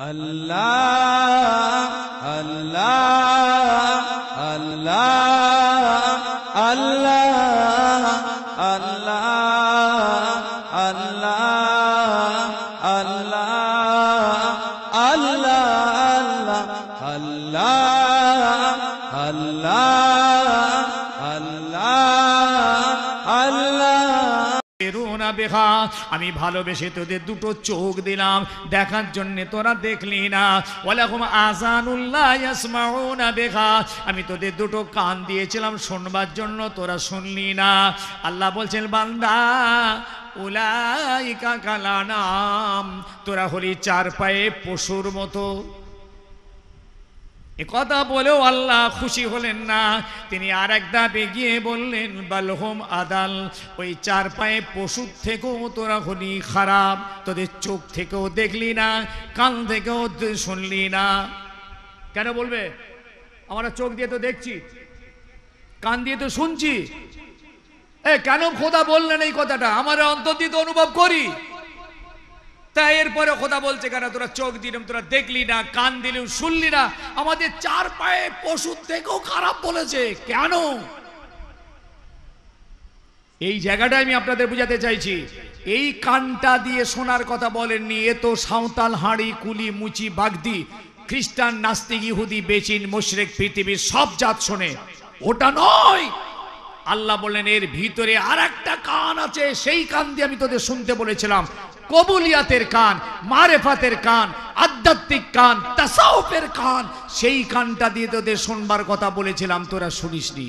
الله اللہ বেহা আমি ভালোবেসে তোদের দুটো চোখ দিলাম। দেখার জন্য তোরা দেখলি না। ওয়ালাকুম আজানুল্লাহ ইয়াসমাউনা আমি তোদের দুটো কান দিয়েছিলাম শুনবার জন্য, তোরা শুনলি না। আল্লাহ বলছেন, বান্দা, উলাইকা কালানাম তোরা হলি চার পায়ে পশুর মতো। এ কথা বলেও আল্লাহ খুশি হলেন না। তিনি আর এক ধাপ এগিয়ে বললেন বালহম আদাল, ওই চার পায়ে পশুর থেকেও তোরা হলি খারাপ। তোদের চোখ থেকেও দেখলি না, কান থেকেও শুনলি না। কেন বলবে? আমরা চোখ দিয়ে তো দেখছি, কান দিয়ে তো শুনছি। এ, কেন খোদা বললেন এই কথাটা? আমরা অন্তর দিয়ে তো অনুভব করি। তাই এরপরে খোদা বলছে কেন তোরা চোখ দিলাম তোরা দেখলি না, কান দিলেও শুনলি না। আমাদের চার পায়ে পশুর থেকেও খারাপ বলেছে। কেন? এই জায়গাটা আমি আপনাদের বুঝাতে চাইছি। এই কানটা দিয়ে শোনার কথা বলেননি। এ তো সাঁওতাল হাঁড়ি, কুলি, মুচি, বাগদি, খ্রিস্টান, নাস্তিক, ইহুদি, বেচিন, মুশরেক, পৃথিবীর সব জাত শোনে। ওটা নয়! আল্লাহ বললেন এর ভিতরে আর একটা কান আছে। সেই কান দিয়ে আমি তোদের শুনতে বলেছিলাম। কবুলিয়াতের কান, মারেফাতের কান, আধ্যাত্মিক কান, তাসাউফের কান, সেই কানটা দিয়ে তোদের শোনবার কথা বলেছিলাম, তোরা শুনিসনি।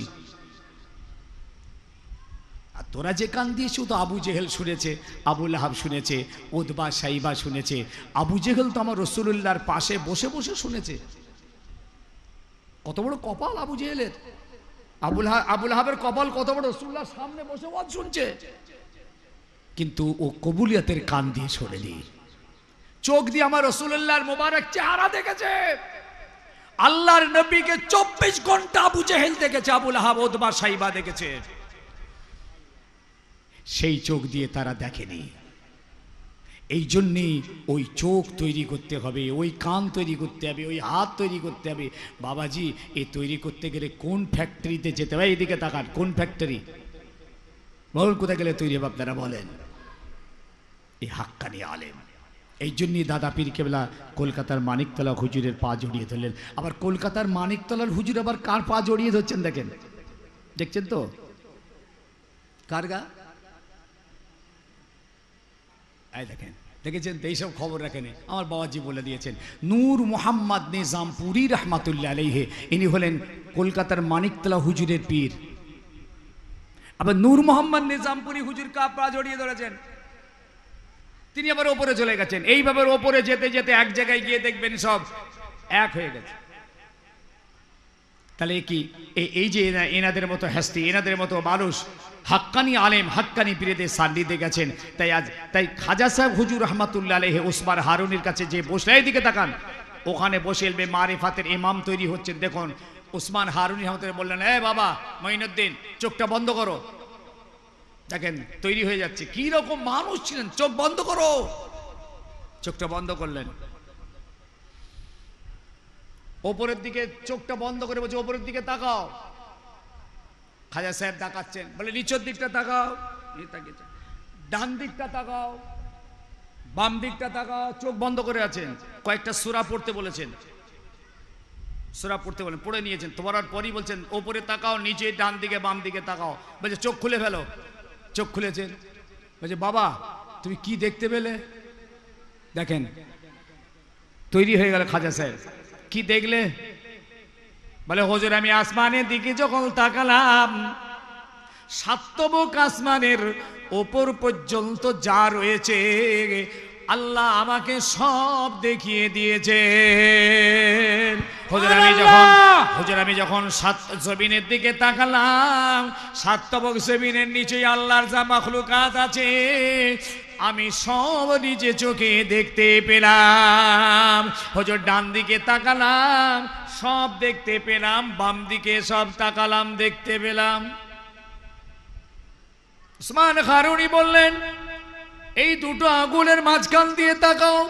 তোরা যে কান দিয়েছ তো আবু জেহেল শুনেছে, আবুল আহাব শুনেছে ওদবা সাইবা শুনেছে, আবু জেহেল তো আমার রসুল্লাহর পাশে বসে বসে শুনেছে। কত বড় কপাল আবু জেহেলের। আবুল আবুল হাবের কপাল কত বড় রসুল্লাহর সামনে বসে ওয়াজ শুনছে। কিন্তু ও কবুলিয়াতের কান দিয়ে শোনেনি চোখ দিয়ে আমার রসুল্লাহর মোবারক চেহারা দেখেছে। আল্লাহর নবীকে চব্বিশ ঘণ্টা আবু জেহেল দেখেছে আবুল আহাব ওদবা সাইবা দেখেছে। সেই চোখ দিয়ে তারা দেখেনি। এই জন্যেই ওই চোখ তৈরি করতে হবে, ওই কান তৈরি করতে হবে, ওই হাত তৈরি করতে হবে। বাবাজি, এ তৈরি করতে গেলে কোন ফ্যাক্টরিতে যেতে হবে? এদিকে তাকান, কোন ফ্যাক্টরি বলুন কোথায় গেলে তৈরি হবে আপনারা বলেন। এই হাক্কানি আলেম। এই জন্যই দাদা পীর কেবলা কলকাতার মানিকতলা হুজুরের পা জড়িয়ে ধরলেন। আবার কলকাতার মানিকতলার হুজুর আবার কার পা জড়িয়ে ধরছেন দেখেন? দেখছেন তো? কার গা? এই দেখেন, দেখেছেন তো? এইসব খবর রাখেন। আমার বাবাজি বলে দিয়েছেন, নূর মোহাম্মদ নিজামপুরি রহমাতুল্লাহ আলাইহে, ইনি হলেন কলকাতার মানিকতলা হুজুরের পীর। আবার নূর মোহাম্মদ নিজামপুরি হুজুর কাপড়া জড়িয়ে ধরেছেন? তিনি আবার ওপরে চলে গেছেন। এইভাবে ওপরে যেতে যেতে এক জায়গায় গিয়ে দেখবেন সব এক হয়ে গেছে। তাহলে কি? এই যে এনাদের মতো হাস্তি এনাদের মতো মানুষ, হাক্কানি আলেম, হাক্কানি পীরেদের সান্নিধ্যে গেছেন। তাই আজ তাই খাজা সাহেব হুজুর রহমাতুল্লাহ আলহে ওসমান হারুনের কাছে যে বসলে দিকে তাকান। ওখানে বসে এলবে মারিফাতের ইমাম তৈরি হচ্ছেন। দেখুন, ওসমান হারুনি রহমতুল্লাহ বললেন, এ বাবা, মঈনুদ্দিন, চোখটা বন্ধ করো। দেখেন, তৈরি হয়ে যাচ্ছে। কি রকম মানুষ ছিলেন? চোখ বন্ধ করো। চোখটা বন্ধ করলেন। ওপরের দিকে চোখটা বন্ধ করে বলছে, ওপরের দিকে তাকাও। খাজা সাহেব তাকাচ্ছেন, বলে, নিচের দিকটা তাকাও। ডান দিকটা তাকাও। বাম দিকটা তাকাও। চোখ বন্ধ করে আছেন। কয়েকটা সুরা পড়তে বলেছেন। সুরা পড়তে বলেন, পড়ে নিয়েছেন। তোমার পরই বলছেন, ওপরে তাকাও, নিচে ডান দিকে, বাম দিকে তাকাও। বলছে, চোখ খুলে ফেলো। চোখ খুলেছেন বলছে, বাবা, তুমি কি দেখতে পেলে? দেখেন, তৈরি হয়ে গেল খাজা সাহেব। কি দেখলে? বলে, হজুর, আমি আসমানের দিকে যখন তাকালাম সাত্তবক আসমানের ওপর পর্যন্ত যা রয়েছে আল্লাহ আমাকে সব দেখিয়ে দিয়েছে হজুর আমি যখন হজুর আমি যখন সাত জমিনের দিকে তাকালাম জমিনের নিচেই আল্লাহর যা মাখলুকাত আছে আমি সব নিজে চোখে দেখতে পেলাম। হজর ডান দিকে তাকালাম সব দেখতে পেলাম বাম দিকে সব তাকালাম দেখতে পেলাম। উসমান খারুনি বললেন এই দুটো আগুনের মাঝখান দিয়ে তাকাও।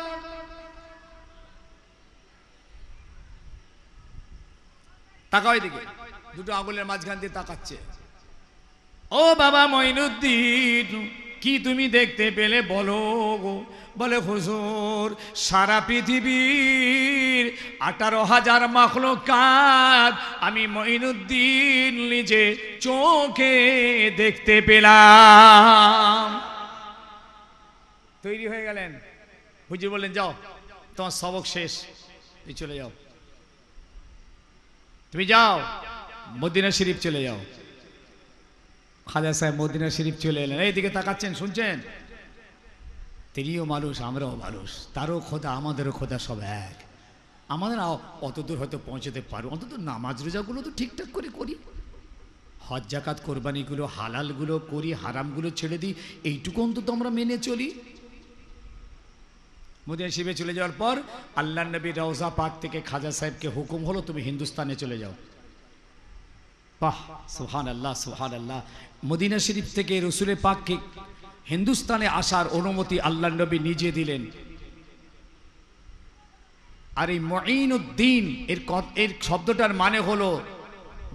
তাকাও এদিকে। দুটো আগুনের মাঝখান দিয়ে তাকাচ্ছে। ও বাবা মইনুদ্দিন, কি তুমি দেখতে পেলে বলো গো? বলে, হুজুর, সারা পৃথিবীর আঠারো হাজার মাখলো কাজ আমি মইনুদ্দিন নিজে চোখে দেখতে পেলাম। তৈরি হয়ে গেলেন। হুজুর বললেন, যাও, তোমার সবক শেষ, তুমি চলে যাও। তুমি যাও, মদিনা শরীফ চলে যাও। খাজা সাহেব মদিনা শরীফ চলে এলেন। এইদিকে তাকাচ্ছেন, শুনছেন? তিনিও মানুষ, আমরাও মানুষ। তারও খোদা, আমাদেরও খোদা সব এক। আমাদের অত দূর হয়তো পৌঁছতে পারো অন্তত নামাজ রোজাগুলো তো ঠিকঠাক করে করি। হজ, জাকাত, কোরবানিগুলো, হালালগুলো করি, হারামগুলো ছেড়ে দিই। এইটুকু অন্তত আমরা মেনে চলি। মদিনা শিবে চলে যাওয়ার পর আল্লাহ নবী রওজা পাক থেকে খাজা সাহেবকে হুকুম হলো, তুমি হিন্দুস্তানে চলে যাও। বাহ সুহান আল্লাহ সুহান আল্লাহ মদিনা শরীফ থেকে রসুলের পাককে হিন্দুস্তানে আসার অনুমতি আল্লাহ নবী নিজে দিলেন। আর এই মঈনুদ্দিন, এর এর শব্দটার মানে হলো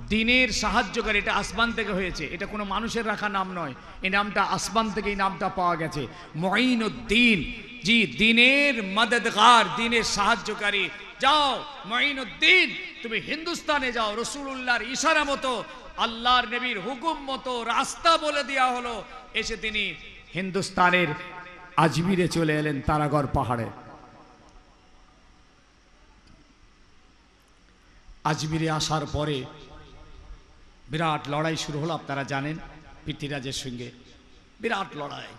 দিনের সাহায্যকারী, এটা আসমান থেকে হয়েছে। এটা কোনো মানুষের রাখা নাম নয়। এই নামটা আসমান থেকে এই নামটা পাওয়া গেছে। মঈনুদ্দিন, জি, দিনের মদদগার, দিনের সাহায্যকারী। যাও, মঈনুদ্দিন, তুমি হিন্দুস্তানে যাও রসুল্লাহর ইশারা মতো, আল্লাহর নবীর হুকুম মতো রাস্তা বলে দেওয়া হলো। এসে তিনি হিন্দুস্তানের আজমিরে চলে এলেন তারাগড় পাহাড়ে। আজমিরে আসার পরে বিরাট লড়াই শুরু হলো, আপনারা জানেন, পৃথ্বীরাজের সঙ্গে। বিরাট লড়াই।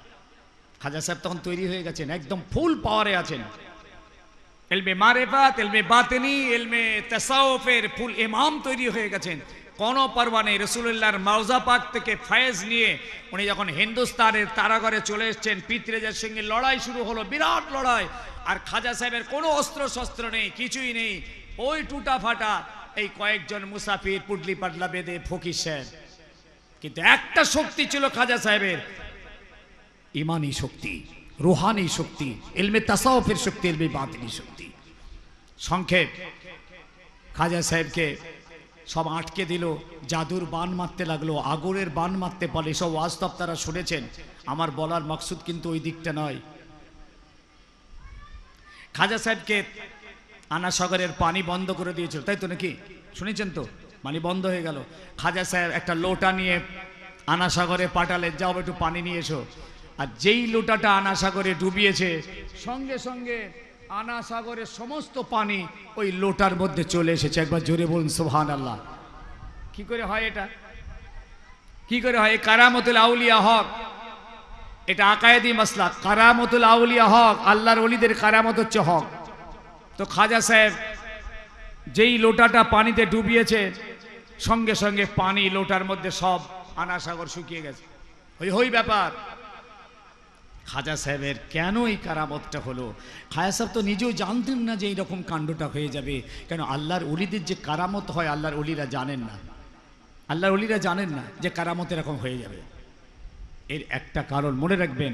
খাজা সাহেব তখন তৈরি হয়ে গেছেন, একদম ফুল পাওয়ারে আছেন। এলমে মারেফাত, এলমে বাতেনি, এলমে তেসাউফের ফুল ইমাম তৈরি হয়ে গেছেন। কোনো পরবা নেই রসুল্লাহর মাউজা পাক থেকে ফায়েজ নিয়ে উনি যখন হিন্দুস্তানের তারাগড়ে চলে এসছেন পিতৃজের সঙ্গে লড়াই শুরু হলো, বিরাট লড়াই। আর খাজা সাহেবের কোনো অস্ত্র শস্ত্র নেই, কিছুই নেই। ওই টুটা ফাটা এই কয়েকজন মুসাফির পুডলি পাটলা বেঁধে ফকির কিন্তু একটা শক্তি ছিল খাজা সাহেবের। ইমানি শক্তি, রুহানি শক্তি এলমে তাসাউফের শক্তি এলমে বাতিনি শক্তি। সংক্ষেপ, খাজা সাহেবকে সব আটকে দিল, জাদুর বান মারতে লাগল, আগরের বান মারতে পারে সব ওয়াজ তারা শুনেছেন। আমার বলার মকসুদ কিন্তু ওই দিকটা নয়। খাজা সাহেবকে আনাসাগরের পানি বন্ধ করে দিয়েছিল। তাই তো নাকি? শুনেছেন তো? পানি বন্ধ হয়ে গেল। খাজা সাহেব একটা লোটা নিয়ে আনাসাগরে পাঠালেন, যাও একটু পানি নিয়ে এসো। আর যেই লোটাটা আনাসাগরে ডুবিয়েছে, সঙ্গে সঙ্গে আনাসাগরের সমস্ত পানি ওই লোটার মধ্যে চলে এসেছে। একবার জোরে বলুন সোহান আল্লাহ কি করে হয় এটা? কি করে হয়? কারামতুল আউলিয়া হক। এটা আকায়েদি মাসলা। কারামতুল আউলিয়া হক, আল্লাহর অলিদের কারামত হচ্ছে হক। তো খাজা সাহেব, যেই লোটাটা পানিতে ডুবিয়েছে, সঙ্গে সঙ্গে পানি লোটার মধ্যে সব আনাসাগর শুকিয়ে গেছে। ওই হই ব্যাপার। খাজা সাহেবের কেন এই কারামতটা হলো? খাজা সাহেব তো নিজেও জানতেন না যে এইরকম কাণ্ডটা হয়ে যাবে। কেন আল্লাহর অলিদের যে কারামত হয়, আল্লাহর অলিরা জানেন না। আল্লাহর অলিরা জানেন না যে কারামত এরকম হয়ে যাবে। এর একটা কারণ মনে রাখবেন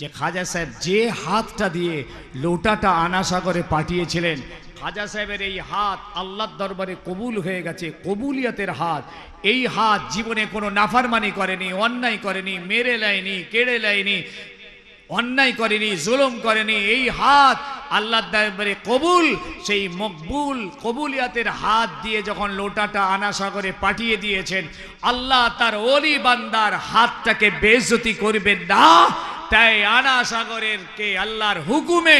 যে খাজা সাহেব যে হাতটা দিয়ে লোটাটা আনাসাগরে পাঠিয়েছিলেন, খাজা সাহেবের এই হাত আল্লাহর দরবারে কবুল হয়ে গেছে, কবুলিয়াতের হাত। এই হাত জীবনে কোনো নাফারমানি করেনি, অন্যায় করেনি, মেরে লাইনি কেড়ে লাইনি অন্যায় করেনি, জুলুম করেনি। এই হাত আল্লাহ দরবারে কবুল, সেই মকবুল, কবুলিয়াতের হাত দিয়ে যখন লোটাটা আনাসাগরে পাঠিয়ে দিয়েছেন, আল্লাহ তার অলি বান্দার হাতটাকে বেজতি করবেন না তাই আনাসাগরের কে আল্লাহর হুকুমে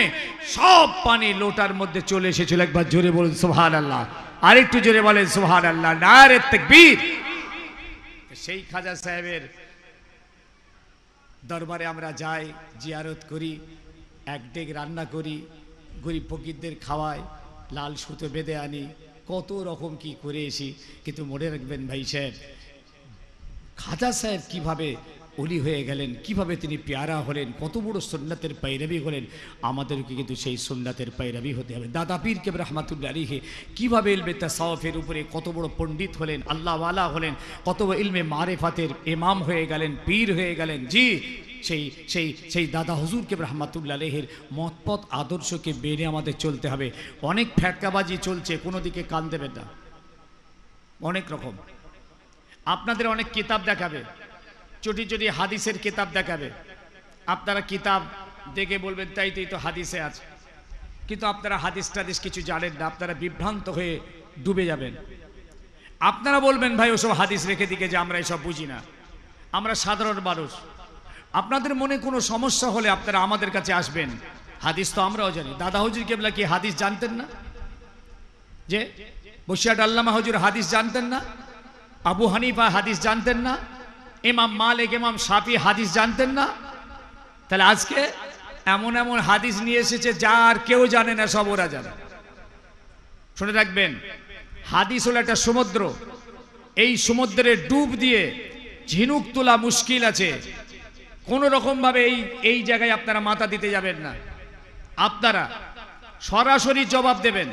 সব পানি লোটার মধ্যে চলে এসেছিল। একবার জোরে বলুন সুহান আল্লাহ আরেকটু জোরে বলেন সুহান আল্লাহ না রে তকবীর। সেই খাজা সাহেবের দরবারে আমরা যাই, জিয়ারত করি, এক ডেক রান্না করি, গরিব ফকিরদের খাওয়াই, লাল সুতো বেঁধে আনি, কত রকম কি করে এসি। কিন্তু মনে রাখবেন ভাই সাহেব, খাজা সাহেব কীভাবে অলি হয়ে গেলেন। কীভাবে তিনি পেয়ারা হলেন? কত বড় সুন্নাতের পাইরাবি হলেন? আমাদেরকে কিন্তু সেই সুন্নাতের পাইরাবি হতে হবে। দাদা পীর কেব রহমাতুল্লা আলিহে কীভাবে ইলমে তাসাউফের উপরে কত বড় পণ্ডিত হলেন, আল্লাহওয়ালা হলেন, কত ইলমে মারেফাতের এমাম হয়ে গেলেন, পীর হয়ে গেলেন। জি, সেই সেই সেই দাদা হুজুর কেব রহমাতুল্লা আলহের মতপথ আদর্শকে বেড়ে আমাদের চলতে হবে। অনেক ফ্যাটকাবাজি চলছে, কোনো দিকে কান দেবেন না। অনেক রকম। আপনাদের অনেক কিতাব দেখাবে। চটি চটি হাদিসের কিতাব দেখাবে, আপনারা কিতাব দেখে বলবেন, তাই তো হাদিসে আছে। কিন্তু আপনারা হাদিস টাদিস কিছু জানেন না, আপনারা বিভ্রান্ত হয়ে ডুবে যাবেন। আপনারা বলবেন, ভাই, ওসব হাদিস রেখে দিকে যে আমরা এসব বুঝি না। আমরা সাধারণ মানুষ। আপনাদের মনে কোনো সমস্যা হলে আপনারা আমাদের কাছে আসবেন। হাদিস তো আমরাও জানি। দাদা হুজুর কেবলা কি হাদিস জানতেন না? যে, বসিয়াট আল্লামা হুজুর হাদিস জানতেন না? আবু হানিফা হাদিস জানতেন না? ইমাম মালিক, ইমাম সাফি হাদিস জানতেন না? তাহলে আজকে এমন এমন হাদিস নিয়ে এসেছে যা আর কেউ জানে না, সব ওরা জানে। শুনে রাখবেন, হাদিস হলো একটা সমুদ্র। এই সমুদ্রে ডুব দিয়ে ঝিনুক তোলা মুশকিল আছে। কোন রকম ভাবে এই এই জায়গায় আপনারা মাথা দিতে যাবেন না। আপনারা সরাসরি জবাব দেবেন।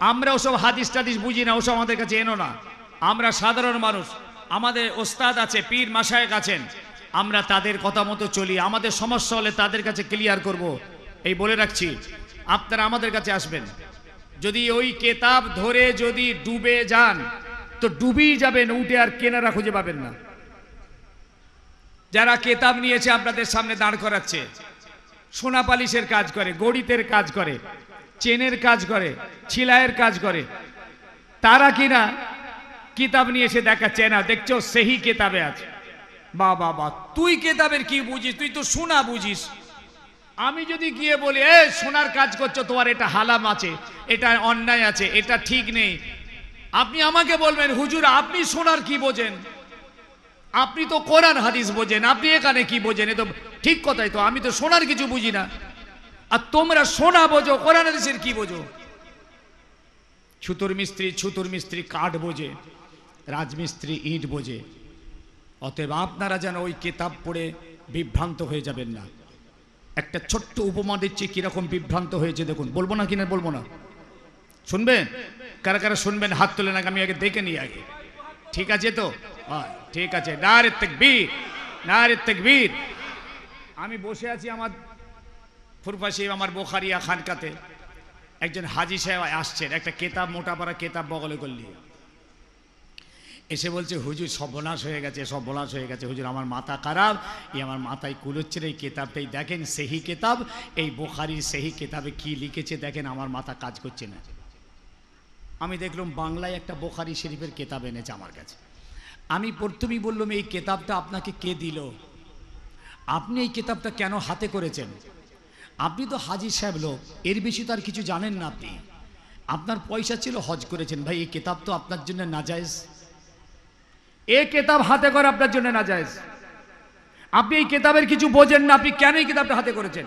আমরা ওসব হাদিস টাদিস বুঝি না, ওসব আমাদের কাছে এনো না। আমরা সাধারণ মানুষ। আমাদের ওস্তাদ আছে, পীর মাসায়ক আছেন। আমরা তাদের কথা মতো চলি। আমাদের সমস্যা হলে তাদের কাছে ক্লিয়ার করব। এই বলে রাখছি, আপনারা আমাদের কাছে আসবেন। যদি ওই কেতাব ধরে যদি ডুবে যান, তো ডুবেই যাবেন, উঠে আর কেনারা খুঁজে পাবেন না। যারা কেতাব নিয়েছে, আপনাদের সামনে দাঁড় করাচ্ছে। সোনা পালিশের কাজ করে, গড়িতের কাজ করে, চেনের কাজ করে ছিলাইয়ের কাজ করে। তারা কিনা কিতাব নিয়ে এসে দেখাচ্ছে না দেখছ সেই কেতাবে আছে। বা বাবা তুই কেতাবের কি বুঝিস? তুই তো সোনা বুঝিস। আমি যদি গিয়ে বলি এ সোনার কাজ করছ তোমার এটা হালাম আছে এটা অন্যায় আছে এটা ঠিক নেই। আপনি আমাকে বলবেন হুজুর আপনি সোনার কি বোঝেন? আপনি তো কোরআন হাদিস বোঝেন আপনি এখানে কি বোঝেন? এ তো ঠিক কথাই তো আমি তো সোনার কিছু বুঝি না। আর তোমরা সোনা বোঝো কোরআন হাদিসের কি বোঝো? ছুতুর মিস্ত্রি ছুতুর মিস্ত্রি কাঠ বোঝে। রাজমিস্ত্রি ইট বোঝে। অতএব আপনারা যেন ওই কেতাব পড়ে বিভ্রান্ত হয়ে যাবেন না। একটা ছোট্ট উপমা দিচ্ছি, কীরকম বিভ্রান্ত হয়েছে দেখুন। বলব না কিনা বলব না? শুনবেন? কারা কারা শুনবেন? হাত তুলে না আমি আগে দেখে নিই আগে। ঠিক আছে তো? ঠিক আছে। আমি বসে আছি আমার ফুরফাসি আমার বোখারিয়া খানকাতে। একজন হাজি সাহেব আসছেন, একটা কেতাব, মোটা পাড়া কেতাব বগলে করলি এসে বলছে, হুজুর সর্বনাশ হয়ে গেছে সর্বনাশ হয়ে গেছে। হুজুর, আমার মাথা খারাপ। এই আমার মাথায় কুলোচ্ছে এই কেতাবটাই দেখেন সেহি কেতাব। এই বোখারির সেহি কেতাবে কি লিখেছে দেখেন, আমার মাথা কাজ করছে না। আমি দেখলাম বাংলায় একটা বোখারি শরীফের কেতাব এনেছে আমার কাছে। আমি প্রথমেই বললাম, এই কেতাবটা আপনাকে কে দিল? আপনি এই কেতাবটা কেন হাতে করেছেন? আপনি তো হাজি সাহেব লোক, এর বেশি তো আর কিছু জানেন না আপনি। আপনার পয়সা ছিল, হজ করেছেন। ভাই, এই কেতাব তো আপনার জন্য নাজায়েজ। এ কেতাব হাতে করে আপনার জন্য নাজায়েজ। আপনি এই কেতাবের কিছু বোঝেন না, আপনি কেন এই কেতাবটা হাতে করেছেন?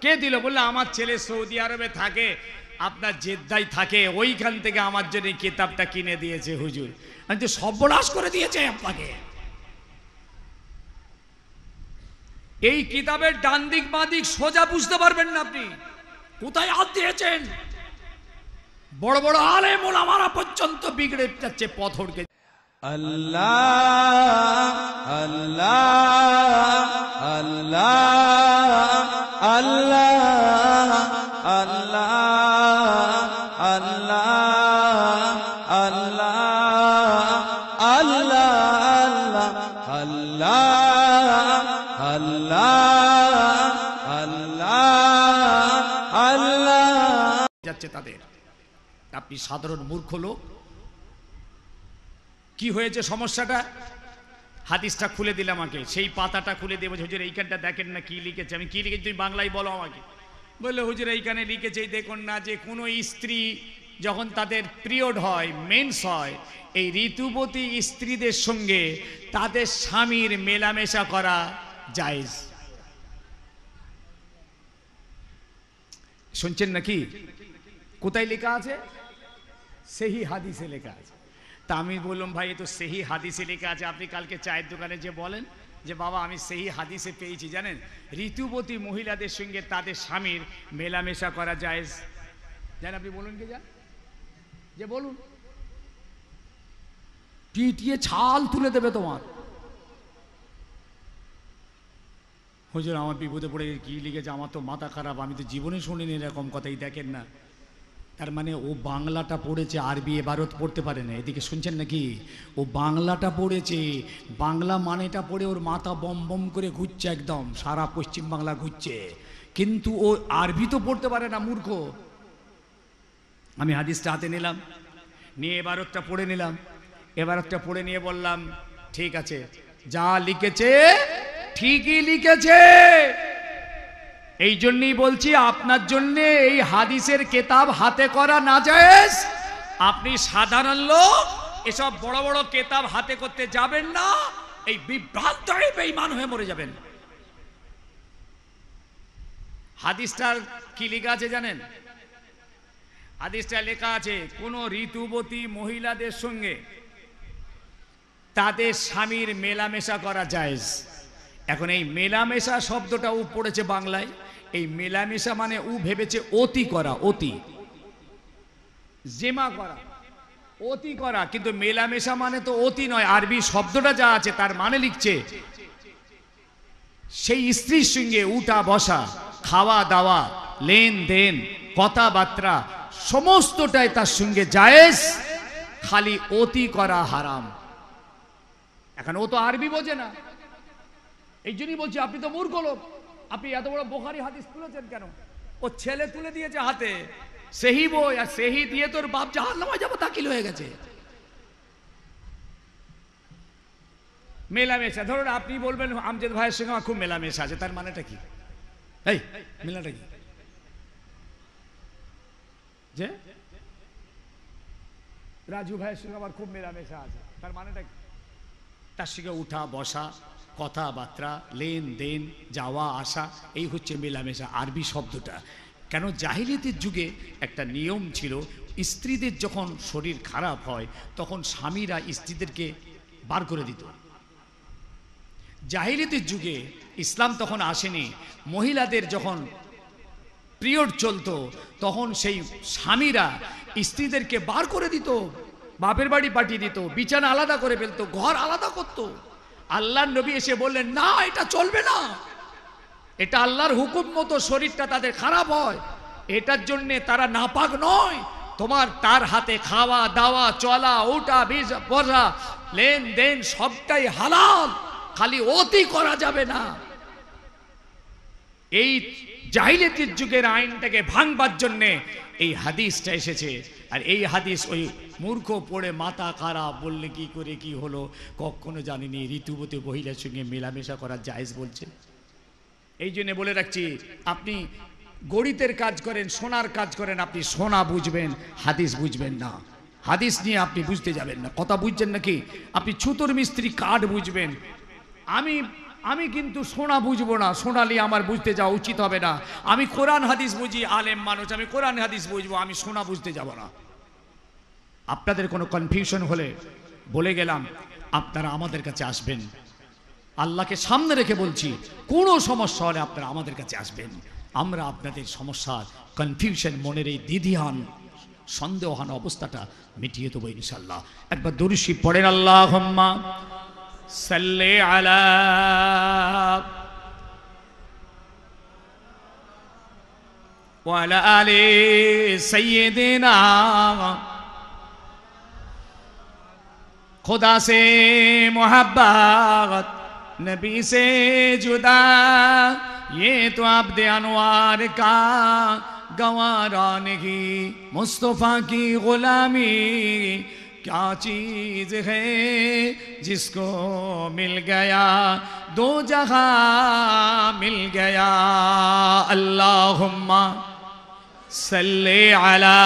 কে দিল? বললে, আমার ছেলে সৌদি আরবে থাকে, আপনার জেদ্দাই থাকে, ওইখান থেকে আমার জন্য কেতাবটা কিনে দিয়েছে হুজুর। আমি তো সর্বনাশ করে দিয়েছে আপনাকে। এই কিতাবের ডান দিক, বাঁ দিক সোজা বুঝতে পারবেন না আপনি। কোথায় হাত দিয়েছেন? বড় বড় আলে মোলামারা পর্যন্ত বিগড়ে যাচ্ছে, পথরকে আল্লাহ আল্লাহ আল্লাহ আল্লাহ আল্লাহ আল্লাহ আল্লাহ আল্লাহ আল্লাহ আল্লাহ আল্লাহ আল্লাহ আল্লাহ যাচ্ছে তাদের আপনি সাধারণ মূর্খ লোক কি হয়েছে সমস্যাটা? হাদিসটা খুলে দিলে আমাকে, সেই পাতাটা খুলে দেবো হুজুর, এইখানটা দেখেন না কি লিখেছে। আমি, কি লিখেছি? তুমি বাংলায় বলো আমাকে। বললে, হুজুর, এইখানে লিখেছে দেখুন না যে কোনো স্ত্রী যখন তাদের পিরিয়ড হয়, মেন্স হয়, এই ঋতুবতী স্ত্রীদের সঙ্গে তাদের স্বামীর মেলামেশা করা জায়েজ। শুনছেন নাকি? কোথায় লেখা আছে? সেই হাদিসে লেখা আছে। তা আমি বললাম, ভাই, এ তো সেই হাদিসে লেখা আছে। আপনি কালকে চায়ের দোকানে যে বলেন যে, বাবা, আমি সেই হাদিসে পেয়েছি। জানেন, ঋতুবতী মহিলাদের সঙ্গে তাদের স্বামীর মেলামেশা করা যায় জানেন আপনি বলুন কি যা যে বলুন। পিটিয়ে ছাল তুলে দেবে তোমার। হুজুর, আমার বিপদে পড়ে কি লিখেছে? আমার তো মাথা খারাপ। আমি তো জীবনে শুনিনি এরকম কথাই, দেখেন না। তার মানে ও বাংলাটা পড়েছে আরবি এবারও তো পড়তে পারে না। এদিকে শুনছেন নাকি? ও বাংলাটা পড়েছে, বাংলা মানেটা পড়ে ওর মাথা বম বম করে ঘুরছে একদম, সারা পশ্চিম বাংলা ঘুরছে। কিন্তু ও আরবি তো পড়তে পারে না, মূর্খ। আমি হাদিসটা হাতে নিলাম, নিয়ে এবারতটা পড়ে নিলাম। এবারতটা পড়ে নিয়ে বললাম, ঠিক আছে, যা লিখেছে ঠিকই লিখেছে। এই জন্যই বলছি, আপনার জন্যে এই হাদিসের কেতাব হাতে করা না যায় আপনি সাধারণ লোক, এসব বড় বড় কেতাব হাতে করতে যাবেন না, এই বিভ্রান্ত বেঈমান হয়ে মরে যাবেন। হাদিসটার কি লেখা আছে জানেন? হাদিসটা লেখা আছে, কোন ঋতুবতী মহিলাদের সঙ্গে তাদের স্বামীর মেলামেশা করা যায় এখন এই মেলামেশা শব্দটা পড়েছে বাংলায়। এই মেলামেশা মানে উ ভেবেছে অতি করা, অতি। জেমা করা, অতি করা। কিন্তু মেলামেশা মানে তো অতি নয়, আরবি শব্দটা যা আছে তার মানে লিখছে সেই স্ত্রীর সঙ্গে উঠা, বসা, খাওয়া, দাওয়া লেনদেন কথাবার্তা, সমস্তটাই তার সঙ্গে জায়েজ, খালি অতি করা হারাম। এখন ও তো আরবি বোঝে না। এই জন্যই বলছি, আপনি তো মূর্খ লোক। আপনি এত বড় বোখারি হাদিস তুলেছেন কেন? ও ছেলে তুলে দিয়েছে হাতে। সেহি বই আর সেহি দিয়ে তোর বাপ জাহান নামায় যাব, তাকিল হয়ে গেছে। মেলামেশা, ধরুন আপনি বলবেন, আমজেদ ভাইয়ের সঙ্গে আমার খুব মেলামেশা আছে, তার মানেটা কি? এই, মেলাটা কি? যে? রাজু ভাইয়ের সঙ্গে আমার খুব মেলামেশা আছে, তার মানেটা কি? তার সঙ্গে উঠা, বসা কথাবার্তা, লেনদেন, যাওয়া, আসা, এই হচ্ছে মেলামেশা, আরবি শব্দটা। কেন জাহিলিয়তের যুগে একটা নিয়ম ছিল, স্ত্রীদের যখন শরীর খারাপ হয়, তখন স্বামীরা স্ত্রীদেরকে বার করে দিত। জাহিলিয়তের যুগে ইসলাম তখন আসেনি, মহিলাদের যখন পিরিয়ড চলতো, তখন সেই স্বামীরা স্ত্রীদেরকে বার করে দিত, বাপের বাড়ি পাঠিয়ে দিত, বিছানা আলাদা করে ফেলতো, ঘর আলাদা করতো। আল্লাহর নবী এসে বললেন, না, এটা চলবে না। এটা আল্লাহর হুকুম মতো শরীরটা তাদের খারাপ হয়। এটার জন্যে তারা নাপাক নয়। তোমার তার হাতে খাওয়া, দাওয়া, চলা ওটা বীজ, বসা, লেনদেন সবটাই হালাল। খালি অতি করা যাবে না। এই জাহিলিয়াতের যুগের আইনটাকে ভাঙবার জন্যে এই হাদিসটা এসেছে। আর এই হাদিস ওই মূর্খ পড়ে মাথা খারাপ, বললে কি করে কি হলো? কখনো জানিনি ঋতুবতী মহিলার সঙ্গে মেলামেশা করার জায়েজ বলছে। এই জন্যে বলে রাখছি, আপনি গণিতের কাজ করেন, সোনার কাজ করেন, আপনি সোনা বুঝবেন, হাদিস বুঝবেন না। হাদিস নিয়ে আপনি বুঝতে যাবেন না। কথা বুঝছেন নাকি? আপনি ছুতোর মিস্ত্রি কাঠ বুঝবেন। আমি আমি কিন্তু সোনা বুঝব না। সোনালি আমার বুঝতে যাওয়া উচিত হবে না। আমি কোরআন হাদিস বুঝি, আলেম মানুষ, আমি কোরআন হাদিস বুঝব, আমি সোনা বুঝতে যাব না। আপনাদের কোনো কনফিউশন হলে বলে গেলাম আপনারা আমাদের কাছে আসবেন আল্লাহকে সামনে রেখে বলছি কোনো সমস্যা হলে আপনারা আমাদের কাছে আসবেন আমরা আপনাদের সমস্যার কনফিউশন মনের এই দিদিহান সন্দেহহান অবস্থাটা মিটিয়ে দেবো ইনশাল্লাহ একবার দরুশি পড়েন আল্লাহ সাল্লে আলা وعلى آل سيدنا खुदा से मोहब्बत, नबी से जुदा। ये तो अब्द अनवार का गवारा नहीं, मुस्तफ़ा की गुलामी। क्या चीज़ है जिसको मिल गया? दो जहाँ मिल गया। अल्लाहुम्मा सल्ले अला,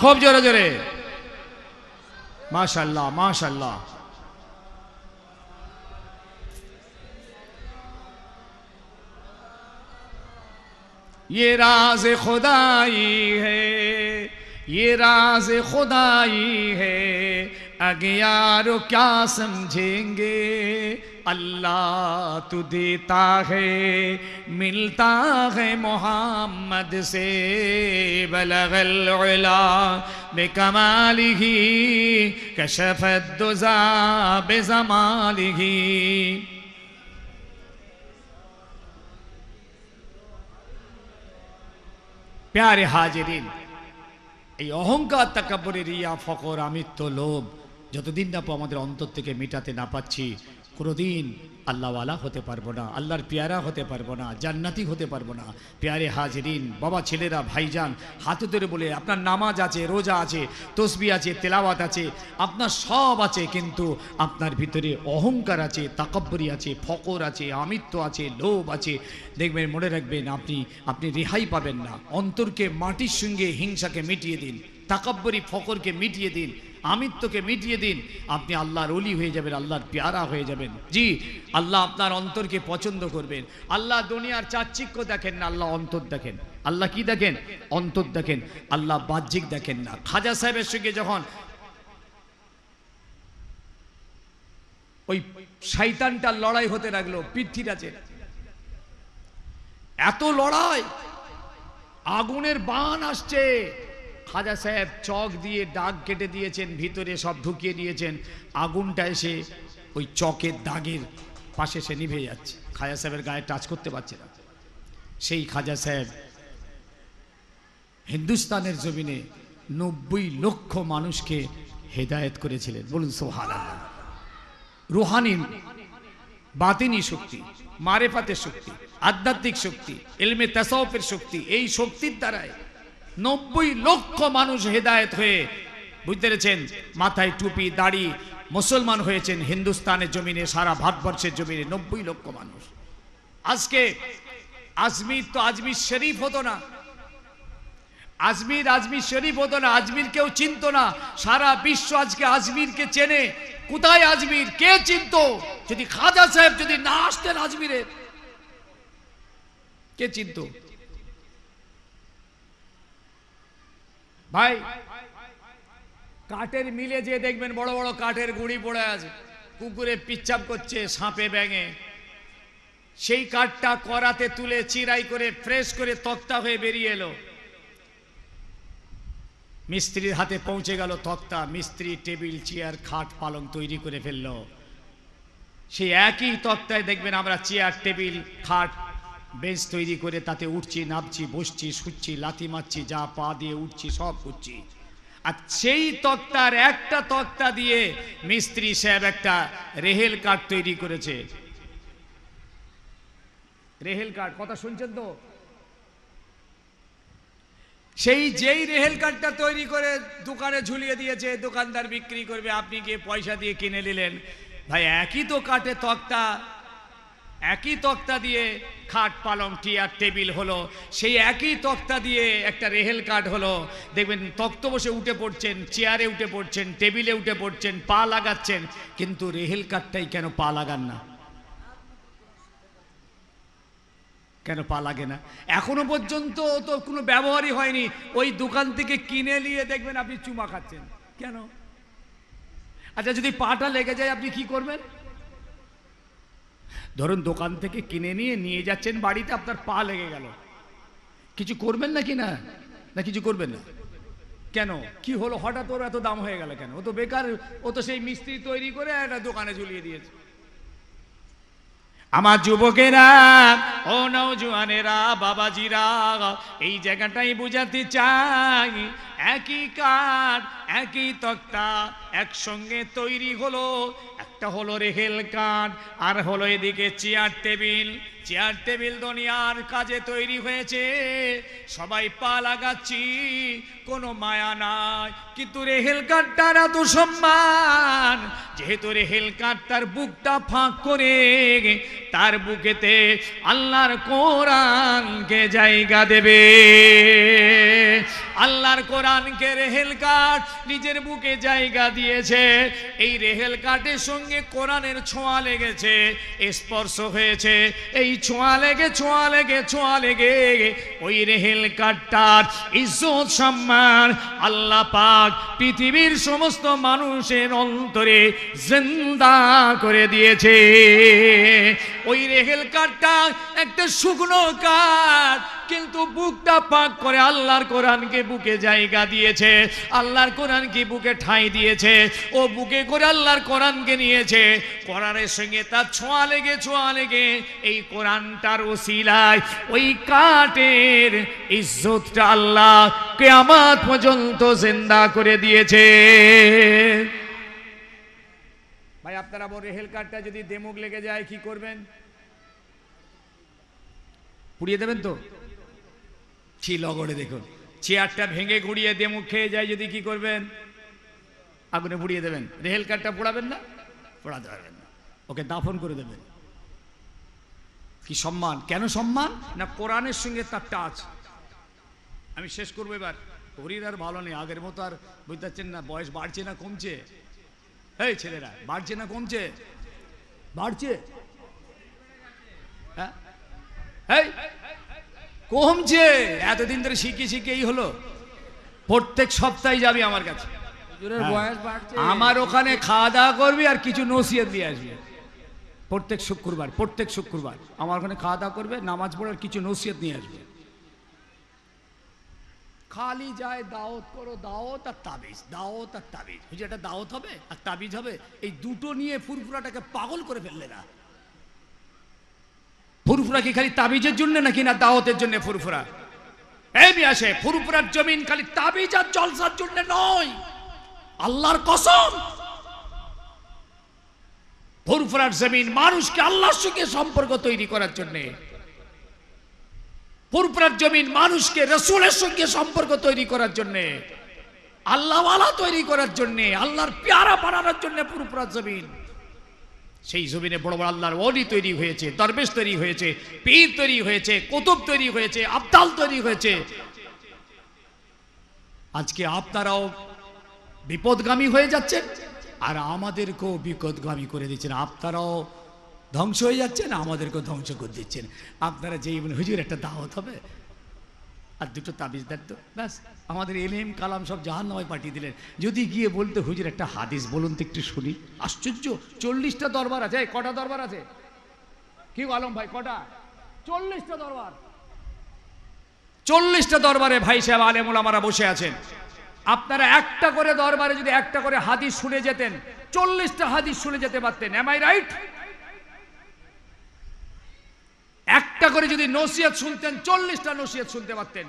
खूब जोरे जोरे माशाल्लाह माशाल्लाह। ये राज खुदाई है ये राज खुदाई है। अज्ञारो क्या समझेंगे? अल्लाह तू देता है मिलता है मोहम्मद से बलगल उला बेकमालिही कशफत दुजा बेजमालिही प्यारे हाजिरीन এই অহংকার তাকাব্বরে রিয়া ফকর আমিত্ব লোভ যতদিন না আমাদের অন্তর থেকে মেটাতে না পাচ্ছি কোনোদিন আল্লাহওয়ালা হতে পারব না, আল্লাহর পেয়ারা হতে পারব না, জান্নাতি হতে পারব না। পেয়ারে হাজরিন, বাবা ছেলেরা, ভাইজান হাতে ধরে বলে আপনার নামাজ আছে, রোজা আছে, তসবি আছে, তেলাওয়াত আছে, আপনার সব আছে, কিন্তু আপনার ভিতরে অহংকার আছে, তাকব্বরি আছে, ফকর আছে, আমিত্ব আছে, লোভ আছে। দেখবেন, মনে রাখবেন, আপনি আপনি রেহাই পাবেন না। অন্তরকে, মাটির সঙ্গে হিংসাকে মিটিয়ে দিন, তাকাব্বরি, ফকরকে মিটিয়ে দিন। আমিত্বকে মিটিয়ে দিন, আপনি আল্লাহর অলি হয়ে যাবেন, আল্লাহর পেয়ারা হয়ে যাবেন। জি, আল্লাহ আপনার অন্তরকে পছন্দ করবেন। আল্লাহ দুনিয়ার চাচ্চিক্য দেখেন না, আল্লাহ অন্তর দেখেন। আল্লাহ কি দেখেন? অন্তর দেখেন। আল্লাহ বাহ্যিক দেখেন না। খাজা সাহেবের সঙ্গে যখন ওই শৈতানটার লড়াই হতে লাগল, পৃথ্বীর আছে এত লড়াই, আগুনের বান আসছে। খাজা সাহেব চক দিয়ে দাগ কেটে দিয়েছেন, ভিতরে সব ঢুকিয়ে দিয়েছেন। আগুনটা এসে ওই চকের দাগের পাশে সে নিভে যাচ্ছে। খাজা সাহেবের গায়ে টাচ করতে পারছে না। সেই খাজা সাহেব হিন্দুস্তানের জমিনে নব্বই লক্ষ মানুষকে হেদায়েত করেছিলেন। বলুন সোহান রুহানি, বাতিনি শক্তি, মারেফাতের শক্তি, আধ্যাত্মিক শক্তি এলমে তাসাউফের শক্তি, এই শক্তির দ্বারাই নব্বই লক্ষ মানুষ হেদায়েত হয়ে, বুঝতে পেরেছেন? মাথায় টুপি, দাড়ি, মুসলমান হয়েছেন হিন্দুস্তানের জমিনে, সারা ভারতবর্ষের জমিনে, নব্বই লক্ষ মানুষ। আজকে আজমির তো আজমির শরীফ হতো না। আজমির আজমির শরীফ হতো না আজমির কেউ চিনত না। সারা বিশ্ব আজকে আজমিরকে চেনে। কোথায় আজমির? কে চিনত? যদি খাজা সাহেব যদি না আসতেন আজমিরে, কে চিনত? ভাই, কাঠের মিলে যে দেখবেন বড় বড় কাঠের গুঁড়ি পড়ে আছে। কুকুরে পিচ্ছাপ করছে সাপে ব্যাঙে। সেই কাঠটা করাতে তুলে চিরাই করে, ফ্রেশ করে তক্তা হয়ে বেরিয়ে এলো। মিস্ত্রির হাতে পৌঁছে গেল তক্তা। মিস্ত্রি টেবিল, চেয়ার, খাট পালং তৈরি করে ফেলল। সেই একই তক্তায় দেখবেন আমরা চেয়ার, টেবিল, খাট বেঞ্চ তৈরি করে তাতে উঠছি নামছি বসছি, শুচ্ছি, লাথি মারছি, যা পা দিয়ে উঠছি, সব করছি। আর সেই তক্তার একটা তক্তা দিয়ে মিস্ত্রি সাহেব একটা রেহেল কাঠ তৈরি করেছে। রেহেল কাঠ, কথা শুনছেন তো? সেই যেই রেহেল কাঠটা তৈরি করে দোকানে ঝুলিয়ে দিয়েছে, দোকানদার বিক্রি করবে, আপনি গিয়ে পয়সা দিয়ে কিনে নিলেন। ভাই, একই তো কাঠে তক্তা একই তক্তা দিয়ে খাট পালং, টিয়ার টেবিল হলো। সেই একই তক্তা দিয়ে একটা রেহেল কাঠ হলো। দেখবেন, তক্ত বসে উঠে পড়ছেন, চেয়ারে উঠে পড়ছেন, টেবিলে উঠে পড়ছেন, পা লাগাচ্ছেন, কিন্তু রেহেল কাঠটাই কেন পা লাগান না? কেন পা লাগে না? এখনও পর্যন্ত তো কোনো ব্যবহারই হয়নি। ওই দোকান থেকে কিনে নিয়ে দেখবেন আপনি চুমা খাচ্ছেন। কেন? আচ্ছা যদি পাটা লেগে যায়, আপনি কি করবেন? ধরুন দোকান থেকে কিনে নিয়ে নিয়ে যাচ্ছেন বাড়িতে, আপনার পা লেগে গেল। কিছু করবেন নাকি না? না, কিছু করবেন না। কেন? কি হলো? হঠাৎ ওর এত দাম হয়ে গেল কেন? ও তো বেকার, ও তো সেই মিস্ত্রি তৈরি করে একটা দোকানে ঝুলিয়ে দিয়েছে। আমার যুবকেরা, ও নৌজওয়ানেরা বাবাজিরা, এই জায়গাটাই বুঝাতে চাই। একই কাঠ, একই তক্তা, একসঙ্গে তৈরি হলো একটা হলো রেহেল কাঠ, আর হলো এদিকে চেয়ার টেবিল। চেয়ার টেবিল দুনিয়ার কাজে তৈরি হয়েছে। সবাই পা লাগাচ্ছি, কোনো মায়া নাই। কিন্তু রেহেল কাঠটার এত সম্মান, যেহেতু রেহেল কাঠটার বুকটা ফাঁক করে, তার বুকেতে আল্লাহর কোরআনকে জায়গা দেবে। আল্লাহর কোরআনকে রেহেল কাঠ নিজের বুকে জায়গা দিয়েছে। এই রেহেল কাঠের সঙ্গে কোরআনের ছোঁয়া লেগেছে স্পর্শ হয়েছে। এই ছোঁয়া লেগে ছোঁয়া লেগে ছোঁয়া লেগে, ওই রেহেল কাঠটার ইজ্জত সম্মান আল্লাহ পাক পৃথিবীর সমস্ত মানুষের অন্তরে জিন্দা করে দিয়েছে। ওই রেহেল কাঠটা একটা শুকনো কাঠ কিন্তু বুকটা পাক করে আল্লাহর কোরআনকে বুকে জায়গা দিয়েছে, আল্লাহর কোরআনকে বুকে ঠাঁই দিয়েছে, ও বুকে করে আল্লাহর কোরআনকে নিয়েছে। কোরআনের সঙ্গে তার ছোঁয়া লেগে ছোঁয়া লেগে এই কোরআনটার ওসিলায়, ওই কাঠের ইজ্জতটা আল্লাহ কেয়ামাত পর্যন্ত জিন্দা করে দিয়েছে। ভাই, আপনারা বড় রেহেল কার্ডটা যদি দেমুক লেগে যায়, কি করবেন? পুড়িয়ে দেবেন তো? ছি লগড়ে দেখুন। চেয়ারটা ভেঙে গুড়িয়ে দেমুক খেয়ে যায়, যদি কি করবেন? আগুনে পুড়িয়ে দেবেন। রেহেল কার্ডটা পোড়াবেন না? পোড়াতে পারবেন না। ওকে দাফন করে দেবেন। কি সম্মান? কেন সম্মান? না, কোরআনের সঙ্গে তার টাচ। আমি শেষ করব এবার। শরীর আর ভালো নেই। আগের মতো আর বুঝতে পারছেন না, বয়স বাড়ছে না, কমছে? এই ছেলেরা, বাড়ছে না, কমছে? বাড়ছে? হ্যাঁ? কমছে এতদিন ধরে শিখে শিখে এই হলো প্রত্যেক সপ্তাহে যাবি আমার কাছে। হ্যাঁ। আমার ওখানে খাওয়া দাওয়া করবি আর কিছু নসিহত দিয়ে আসবি। প্রত্যেক শুক্রবার প্রত্যেক শুক্রবার। আমার ওখানে খাওয়া দাওয়া করবে নামাজ পড়ে আর কিছু নসিহত নিয়ে আসবে। খালি যায় দাওয়াত করো দাওয়াত আর তাবিজ দাওয়াত আর তাবিজ। বুঝি এটা দাওয়াত হবে আর তাবিজ হবে। এই দুটো নিয়ে ফুরফুরাটাকে পাগল করে ফেললে না। ফুরফুরা কি খালি তাবিজের জন্য নাকি না দাওয়াতের জন্য ফুরফুরা? এই আসে ফুরফুরার জমিন খালি তাবিজ আর জলসার জন্য নয়। আল্লাহর কসম। ফুরফুরার জমিন মানুষকে আল্লাহর সঙ্গে সম্পর্ক তৈরি করার জন্যে। ফুরফুরার জমিন মানুষকে রসুলের সঙ্গে সম্পর্ক তৈরি করার জন্যে। আল্লাহওয়ালা তৈরি করার জন্যে, আল্লাহর পেয়ারা বানানোর জন্য ফুরফুরার জমিন। সেই জমিনে বড় বড় আল্লাহর অলি তৈরি হয়েছে, দরবেশ তৈরি হয়েছে, পীর তৈরি হয়েছে, কুতুব তৈরি হয়েছে, আবদাল তৈরি হয়েছে। আজকে আপনারাও বিপদগামী হয়ে যাচ্ছেন আর আমাদেরকেও বিপদগামী করে দিচ্ছেন। আপনারাও ধ্বংস হয়ে যাচ্ছেন, আমাদেরকেও ধ্বংস করে দিচ্ছেন। আপনারা যেই হুজুর, একটা দাওয়াত হবে। আর দুটো তাবিজ দেন তো। ব্যাস, আমাদের এলএম কালাম সব জাহান নামায় পাঠিয়ে দিলেন। যদি গিয়ে বলতে হুজুর একটা হাদিস বলুন তো একটু শুনি। আশ্চর্য, চল্লিশটা দরবার আছে কটা দরবার আছে? কি আলম ভাই, কটা? চল্লিশটা দরবার। চল্লিশটা দরবারে ভাই সাহেব, আলেমুল আমারা বসে আছেন। আপনারা একটা করে দরবারে যদি একটা করে হাদিস শুনে যেতেন, চল্লিশটা হাদিস শুনে যেতে পারতেন। এম আই রাইট একটা করে যদি নসিহত শুনতেন, চল্লিশটা নসিহত শুনতে পারতেন।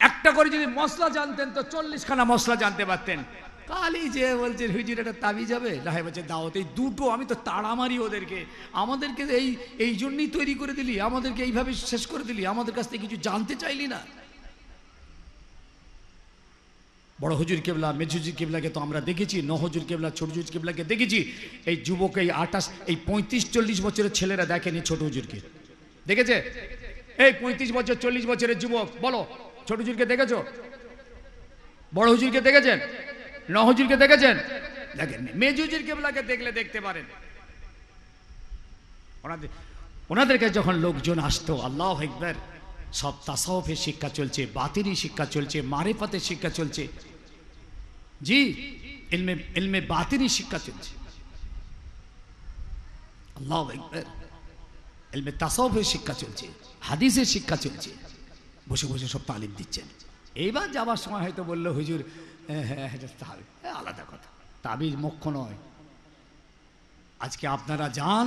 একটা করে যদি মশলা জানতেন, তো চল্লিশ খানা মশলা জানতে পারতেন। কালি যে বলছে, হুজুর, এটা তাবি যাবে না বলছে, দাওয়াত, এই দুটো, আমি তো তাড়া মারি ওদেরকে। আমাদেরকে এই এই জন্যই তৈরি করে দিলি, আমাদেরকে এইভাবে শেষ করে দিলি, আমাদের কাছ থেকে কিছু জানতে চাইলি না? বড় হুজুর কেবলা মেজুজুর কেবলাকে তো আমরা দেখেছি নহজুর কেবলা, ছোট হুজুর কেবলাকে দেখেছি। এই যুবক, এই আঠাশ, এই পঁয়ত্রিশ, চল্লিশ বছরের ছেলেরা দেখেনি ছোট হুজুরকে। দেখেছে? এই পঁয়ত্রিশ বছর, চল্লিশ বছরের যুবক, বলো, ছোট হুজুরকে দেখেছ? বড় হুজুরকে দেখেছেন? নহজুরকে দেখেছেন? দেখেননি। মেজুজুর কেবলাকে দেখলে দেখতে পারেন। ওনাদের যখন লোকজন আসতো, আল্লাহ একবার সব তাসাউফের শিক্ষা চলছে বাতিনি শিক্ষা চলছে, মারেফাতের শিক্ষা চলছে। জি ইলমে ইলমে বাতিনি শিক্ষা চলছে আল্লাহ একবার ইলমে তাসাউফের শিক্ষা চলছে হাদিসের শিক্ষা চলছে বসে বসে সব তালিম দিচ্ছেন এইবার যাবার সময় হয়তো বলল হুজুর আলাদা কথা তাবিজ মুখ্য নয় আজকে আপনারা যান,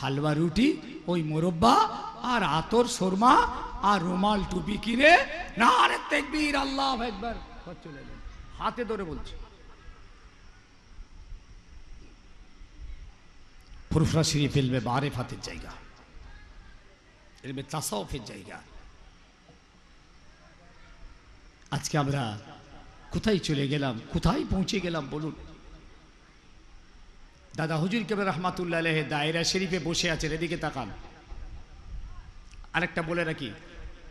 হালুয়া রুটি, ওই মোরব্বা, আর আতর শর্মা আর রুমাল টুপি কিনে না আরে তেকবীর, আল্লাহ একবার চলে হাতে ধরে বলছি। ফুরফুরা শরীফ এলবে বারে ফাতের জায়গা। এলবে তাসাউফের জায়গা। আজকে আমরা কোথায় চলে গেলাম, কোথায় পৌঁছে গেলাম বলুন। দাদা হুজুর কেবল রহমাতুল্লাহ দায়রা শরীফে বসে আছেন, এদিকে তাকান। আরেকটা বলে রাখি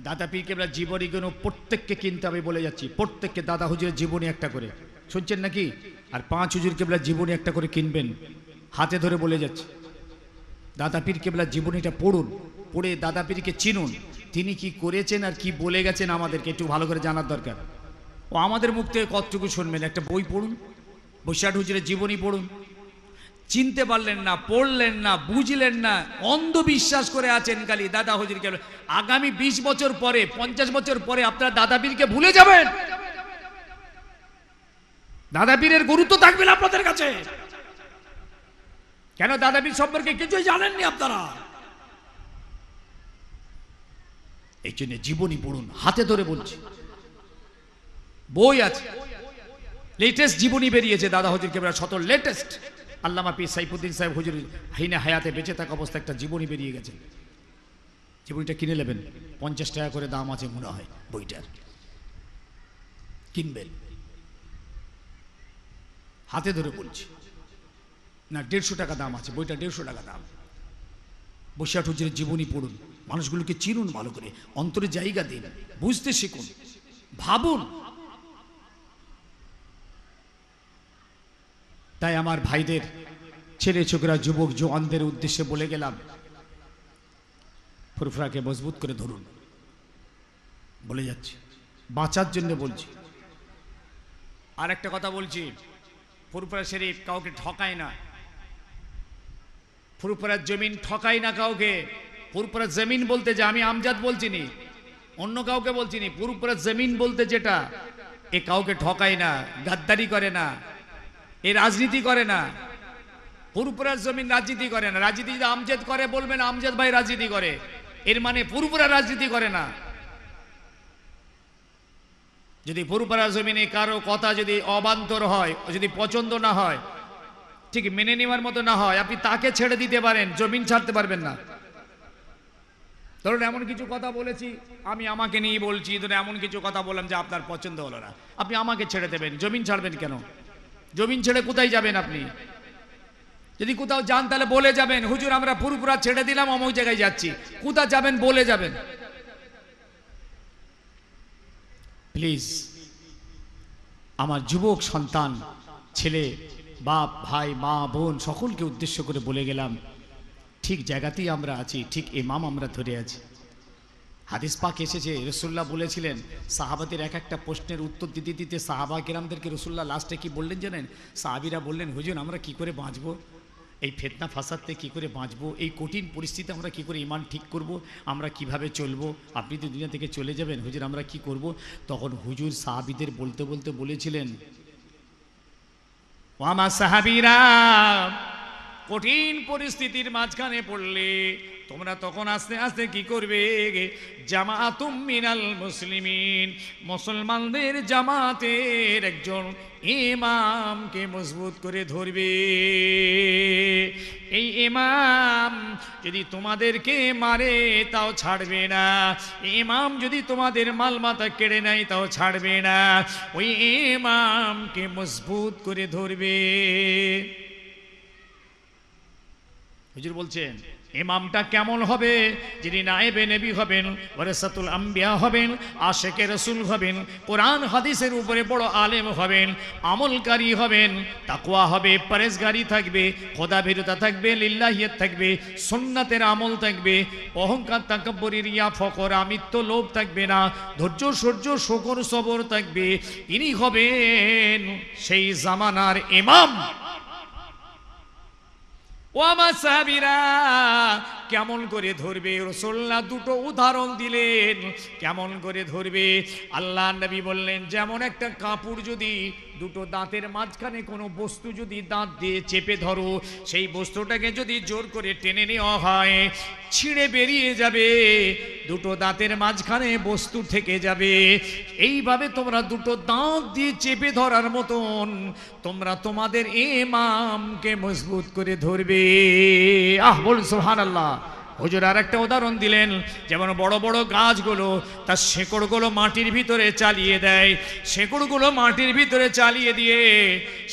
দাদা পীর কেবলা জীবনী কোনো প্রত্যেককে কিনতে হবে বলে যাচ্ছি। প্রত্যেককে দাদা হুজুরের জীবনী একটা করে। শুনছেন নাকি? আর পাঁচ হুজুর কেবলা জীবনী একটা করে কিনবেন। হাতে ধরে বলে যাচ্ছি। দাদা পীর কেবলা জীবনীটা পড়ুন। পড়ে দাদা পীরকে চিনুন। তিনি কি করেছেন আর কি বলে গেছেন আমাদেরকে একটু ভালো করে জানার দরকার। ও আমাদের মুখ থেকে কতটুকু শুনবেন? একটা বই পড়ুন। বৈশাখ হুজুরের জীবনী পড়ুন। চিনতে পারলেন না, পড়লেন না, বুঝলেন না, অন্ধবিশ্বাস করে আছেন খালি। দাদা হুজুরকে আগামী ২০ বছর পরে, পঞ্চাশ বছর পরে আপনারা দাদা ভুলে যাবেন। দাদা পীরের গুরুত্ব থাকবে না আপনাদের কাছে। কেন দাদা পীর সম্পর্কে কিছুই জানেননি আপনারা? এই জন্য জীবনী পড়ুন, হাতে ধরে বলছি। বই আছে। লেটেস্ট জীবনী বেরিয়েছে দাদা হজুর কেবরা শত লেটেস্ট আল্লামা পি সাইফুদ্দিন সাহেব হুজুর হাইনা হায়াতে বেঁচে থাকা অবস্থা একটা জীবনী বেরিয়ে গেছে। জীবনীটা কিনে নেবেন। পঞ্চাশ টাকা করে দাম আছে মনে হয় বইটার। কিনবেন। হাতে ধরে বলছি। না, দেড়শো টাকা দাম আছে, বইটা দেড়শো টাকা দাম। বসিয়াট হুজুরের জীবনী পড়ুন। মানুষগুলোকে চিনুন ভালো করে। অন্তরে জায়গা দিন। বুঝতে শিখুন। ভাবুন। তাই আমার ভাইদের ছেলে ছোকরা যুবক জওয়ানদের উদ্দেশ্যে বলে গেলাম, ফুরফুরাকে মজবুত করে ধরুন। বলে যাচ্ছি। বাঁচার জন্য বলছি। আর একটা কথা বলছি, ফুরফুরা শরীফ কাউকে ঠকায় না। ফুরফুরার জমিন ঠকায় না কাউকে। ফুরফুরার জমিন বলতে যে আমি আমজাদ বলছি নি অন্য কাউকে বলছি নি ফুরফুরার জমিন বলতে যেটা, এ কাউকে ঠকায় না, গাদ্দারি করে না। এ রাজনীতি করে না। পুরপুরার জমিন রাজনীতি করে না। রাজনীতি যদি আমজেদ করে, বলবেন আমজেদ ভাই রাজনীতি করে। এর মানে পুরপুরা রাজনীতি করে না। যদি পুরপুরা জমিনে কারও কথা যদি অবান্তর হয়, যদি পছন্দ না হয়, ঠিক মেনে নেওয়ার মতো না হয়, আপনি তাকে ছেড়ে দিতে পারেন, জমিন ছাড়তে পারবেন না। ধরুন এমন কিছু কথা বলেছি, আমি আমাকে নিয়ে বলছি, ধরুন এমন কিছু কথা বললাম যে আপনার পছন্দ হলো না। আপনি আমাকে ছেড়ে দেবেন, জমিন ছাড়বেন কেন? জমিন ছেড়ে কোথায় যাবেন আপনি? যদি কোথাও যান তাহলে বলে যাবেন, হুজুর, আমরা পুরুপুরা ছেড়ে দিলাম, অমুক জায়গায় যাচ্ছি। কোথা যাবেন, বলে যাবেন। প্লিজ আমার যুবক, সন্তান, ছেলে, বাপ, ভাই, মা, বোন, সকলকে উদ্দেশ্য করে বলে গেলাম, ঠিক জায়গাতেই আমরা আছি, ঠিক এমাম আমরা ধরে আছি। হাদিস পাক এসেছে, রসুল্লাহ বলেছিলেন, সাহাবাদের এক একটা প্রশ্নের উত্তর দিতে দিতে সাহাবা কেরামদেরকে রসুল্লাহ লাস্টে কি বললেন জানেন? সাহাবিরা বললেন, হুজুর, আমরা কি করে বাঁচবো? এই ফেতনা ফাসাদতে কি করে বাঁচবো? এই কঠিন পরিস্থিতি আমরা কি করে ইমান ঠিক করব? আমরা কীভাবে চলবো? আপনি তো দুনিয়া থেকে চলে যাবেন, হুজুর, আমরা কি করব? তখন হুজুর সাহাবিদের বলতে বলতে বলেছিলেন ও আমার সাহাবিরা কঠিন পরিস্থিতির মাঝখানে পড়লে তোমরা তখন আস্তে আস্তে কি করবে? জামাতুম মিনাল মুসলিমিন। মুসলমানদের জামাতের একজন ইমামকে মজবুত করে ধরবে। এই ইমাম যদি তোমাদেরকে মারে, তাও ছাড়বে না। ইমাম যদি তোমাদের মাল মাথা কেড়ে নেয়, তাও ছাড়বে না। ওই ইমামকে মজবুত করে ধরবে। হুজুর বলছেন, ইমামটা কেমন হবে? যিনি নায়েবে নবী হবেন, ওয়ারাসাতুল আম্বিয়া হবেন, আশেকে রসুল হবেন, কোরআন, হাদিসের উপরে বড় আলেম হবেন, আমলকারী হবেন, তাকওয়া হবে, পরেজগারি থাকবে খোদা ভীরতা থাকবে, লিল্লাহিয়ত থাকবে, সুন্নাতের আমল থাকবে, অহংকার, তাকব্বরি, রিয়া ফকর আমিত্ব লোভ থাকবে না, ধৈর্য, সহ্য, শকর, সবর থাকবে। ইনি হবেন সেই জামানার ইমাম। ও আমার সাহাবিরা কেমন করে ধরবে? রসোল্লা দুটো উদাহরণ দিলেন। কেমন করে ধরবে? আল্লাহ নবী বললেন, যেমন একটা কাপড় যদি দুটো দাঁতের মাঝখানে কোনো বস্তু যদি দাঁত দিয়ে চেপে ধরো, সেই বস্তুটাকে যদি জোর করে টেনে নেওয়া হয়, ছিঁড়ে বেরিয়ে যাবে, দুটো দাঁতের মাঝখানে বস্তু থেকে যাবে। এইভাবে তোমরা দুটো দাঁত দিয়ে চেপে ধরার মতন তোমরা তোমাদের এমামকে মজবুত করে ধরবে। আহ বল সোহান আল্লাহ হুজুর আর একটা উদাহরণ দিলেন, যেমন বড় বড় গাছগুলো তার শেকড়গুলো মাটির ভিতরে চালিয়ে দেয়। শেকড়গুলো মাটির ভিতরে চালিয়ে দিয়ে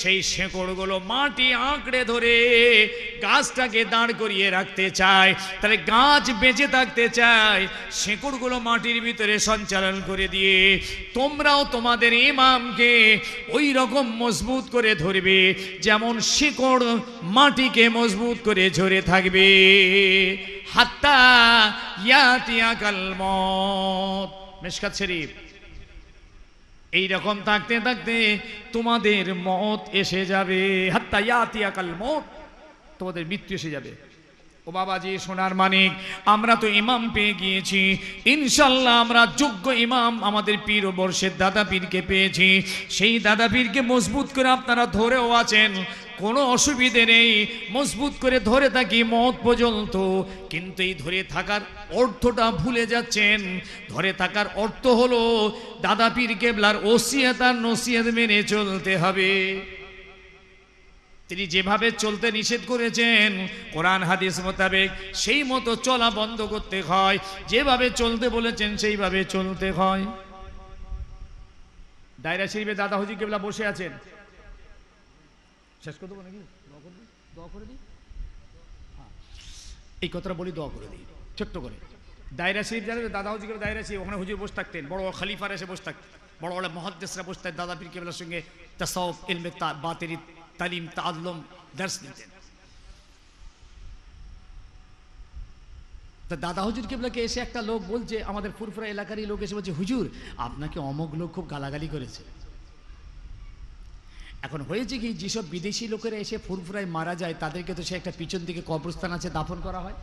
সেই শেকড়গুলো মাটি আঁকড়ে ধরে গাছটাকে দাঁড় করিয়ে রাখতে চায়। তাহলে গাছ বেঁচে থাকতে চায়, শেকড়গুলো মাটির ভিতরে সঞ্চালন করে দিয়ে তোমরাও তোমাদের ইমামকে ওই রকম মজবুত করে ধরবে, যেমন শিকড় মাটিকে মজবুত করে ঝরে থাকবে। হাত্তা ইয়াতিয়া কালমত। মেশকাত শরীফ এই রকম থাকতে থাকতে তোমাদের মত এসে যাবে। হাত্তা ইয়াতিয়া কালমত, তোমাদের মৃত্যু এসে যাবে। ও বাবাজি, সোনার মানিক, আমরা তো ইমাম পেয়ে গিয়েছি। ইনশাল্লাহ আমরা যোগ্য ইমাম আমাদের পীর বর্ষের দাদা পীরকে পেয়েছি। সেই দাদা পীরকে মজবুত করে আপনারা ধরেও আছেন, কোনো অসুবিধে নেই। মজবুত করে ধরে থাকি মত পর্যন্ত, কিন্তু এই ধরে থাকার অর্থটা ভুলে যাচ্ছেন। ধরে থাকার অর্থ হলো, দাদা পীর কেবলার ওসিয়াত আর নসিয়াত মেনে চলতে হবে। তিনি যেভাবে চলতে নিষেধ করেছেন, কোরআন, হাদিস মোতাবেক, সেই মতো চলা বন্ধ করতে হয়। যেভাবে চলতে বলেছেন, সেইভাবে চলতে হয়। ডায়রা শরীফে দাদা হুজুর কেবলা বসে আছেন। শেষ নাকি? হ্যাঁ। এই কথাটা বলি, দোয়া করে দিই। ছোট্ট করে। দায়রা শরীফ জানেন দাদা হুজুর কেবলা দায়রা শরীফ, ওখানে হুজুর বসে থাকতেন। বড় খালিফারা এসে বসে থাকতেন। বড় বড় মহাদ্দেশরা বসে থাকতেন, দাদা পীর কেবলার সঙ্গে তাসাউফ, ইলমে তা- বাতেরি তালিম তাল্লম দর্শ দিতেন। তা দাদা হুজুর কেবলাকে এসে একটা লোক বলছে, আমাদের ফুরফুরা এলাকারই লোক এসে বলছে, হুজুর, আপনাকে অমক লোক খুব গালাগালি করেছে। এখন হয়েছে কি, যেসব বিদেশি লোকেরা এসে ফুরফুরায় মারা যায়, তাদেরকে তো সে একটা পিছন দিকে কবরস্থান আছে, দাফন করা হয়।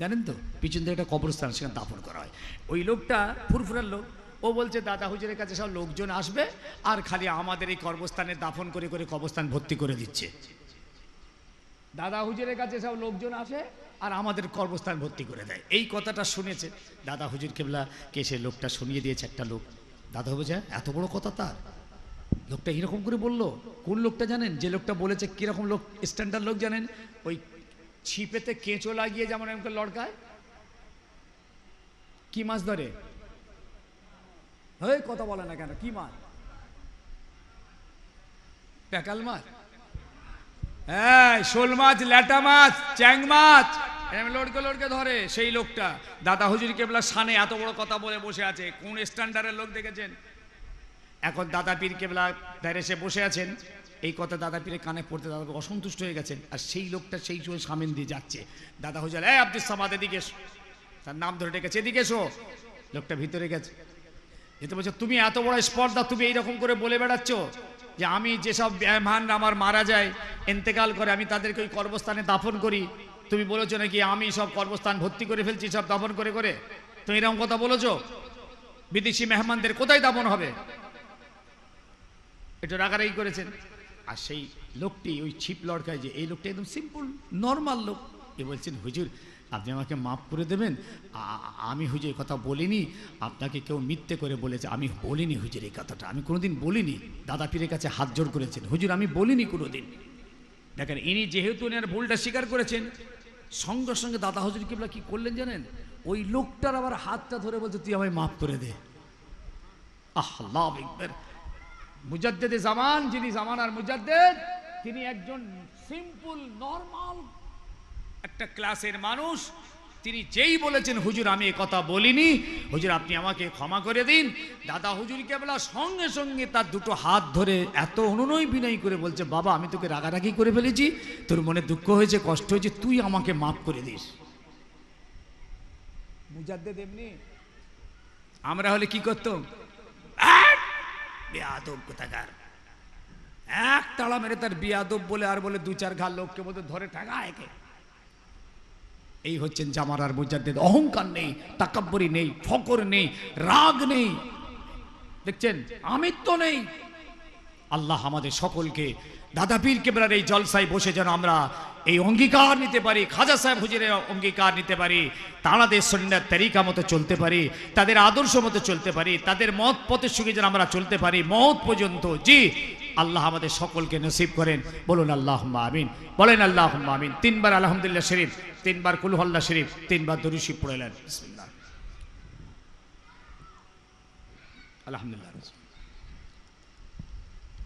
জানেন তো, পিছন দিকে একটা কবরস্থান সেখানে দাফন করা হয়। ওই লোকটা ফুরফুরার লোক ও বলছে, দাদা হুজুরের কাছে সব লোকজন আসবে আর খালি আমাদের এই কর্মস্থানে দাফন করে করে কবরস্থান ভর্তি করে দিচ্ছে। দাদা হুজুরের কাছে সব লোকজন আসে আর আমাদের কর্মস্থান ভর্তি করে দেয়। এই কথাটা শুনেছে। দাদা হুজুর কেবলা কে সে লোকটা শুনিয়ে দিয়েছে একটা লোক। দাদা বোঝা এত বড় কথা তার। লোকটা এরকম করে বলল, কোন লোকটা জানেন? যে লোকটা বলেছে, কীরকম লোক স্ট্যান্ডার্ড লোক জানেন? ওই ছিপেতে কেঁচো লাগিয়ে যেমন এমন লড়কায়। কি মাছ ধরে? এই কথা বলে না কেন? কি মাছ প্যাকাল মাছ হ্যাঁ শোল মাছ, ল্যাটা মাছ, চ্যাং মাছ। লড়কে লড়কে ধরে সেই লোকটা। দাদা হুজুর কেবলা সানে এত বড় কথা বলে বসে আছে। কোন স্ট্যান্ডার্ডের লোক দেখেছেন? এখন দাদা পীর কেবলা বাইরে এসে বসে আছেন। এই কথা দাদা পীরের কানে পড়তে দাদা অসন্তুষ্ট হয়ে গেছেন। আর সেই লোকটা সেই সময় সামিন দিয়ে যাচ্ছে। দাদা হুজুর, এই আব্দুল সামাদ, এদিকে তার নাম ধরে ডেকেছে, এদিকে এসো। লোকটা ভিতরে গেছে। যেতে বলছে, তুমি এত বড় স্পর্ধা, তুমি এইরকম করে বলে বেড়াচ্ছ যে আমি যেসব মেহমান আমার মারা যায়, এন্তেকাল করে আমি তাদেরকে ওই কর্মস্থানে দাফন করি। তুমি বলেছ নাকি আমি সব কর্মস্থান ভর্তি করে ফেলছি, সব দাফন করে করে? তুমি এরকম কথা বলেছ? বিদেশি মেহমানদের কোথায় দাফন হবে? একটু রাগারাগি করেছেন। আর সেই লোকটি, ওই ছিপ লড়কায় যে, এই লোকটা একদম সিম্পল নর্মাল লোক। এ বলছেন, হুজুর আপনি আমাকে মাফ করে দেবেন। আমি হুজুর কথা বলিনি। আপনাকে কেউ মিথ্যে করে বলেছে। আমি বলিনি হুজুর এই কথাটা। আমি কোনোদিন বলিনি। দাদা পীরের কাছে হাত জোড় করেছেন। হুজুর, আমি বলিনি কোনোদিন। দেখেন, ইনি যেহেতু এনার ভুলটা স্বীকার করেছেন, সঙ্গে সঙ্গে দাদা হুজুর কিবলা কি করলেন জানেন? ওই লোকটার আবার হাতটা ধরে বলছে, তুই আমায় মাফ করে দে। আল্লাহ একবার মুজাদ্দেদে জামান, যিনি জামানার মুজাদ্দেদ, তিনি একজন সিম্পল, নর্মাল একটা ক্লাসের মানুষ, তিনি যেই বলেছেন, হুজুর, আমি কথা বলিনি। হুজুর, আপনি আমাকে ক্ষমা করে দিন। দাদা হুজুর কেবলা সঙ্গে সঙ্গে তার দুটো হাত ধরে এত অনুনয় বিনয় করে বলছে, বাবা, আমি তোকে রাগারাগি করে ফেলেছি। তোর মনে দুঃখ হয়েছে, কষ্ট হয়েছে, তুই আমাকে মাফ করে দিস। মুজাদ্দেদ এমনি, আমরা হলে কি করতাম? বেয়াদব কোথাকার। এক তাড়া মেরে তার বিয়াদব বলে আর বলে দু চার ঘাট লোককে বলতে, ধরে ঠেকা একে। এই হচ্ছেন জামারার মুজাদ্দেদ। অহংকার নেই, তাকাব্বরি নেই, ফকর নেই, রাগ নেই। দেখছেন? আমিত্ব নেই। আল্লাহ আমাদের সকলকে, দাদা পীর কেবলার এই জলসায় বসে যেন আমরা এই অঙ্গীকার নিতে পারি, খাজা সাহেব হুজুরের অঙ্গীকার নিতে পারি তাঁদের সন্ন্যার তারিকা মতো চলতে পারি, তাদের আদর্শ মতো চলতে পারি, তাদের মত পথের সঙ্গে যেন আমরা চলতে পারি, মত পর্যন্ত। জি আল্লাহ আমাদের সকলকে নসিব করেন। বলুন আল্লাহ আমিন। বলেন আল্লাহ আমিন। তিনবার আলহামদুলিল্লাহ শরীফ, তিনবার কুলহল্লা শরীফ, তিনবার দরিশিব পড়েলেন আলহামদুলিল্লাহ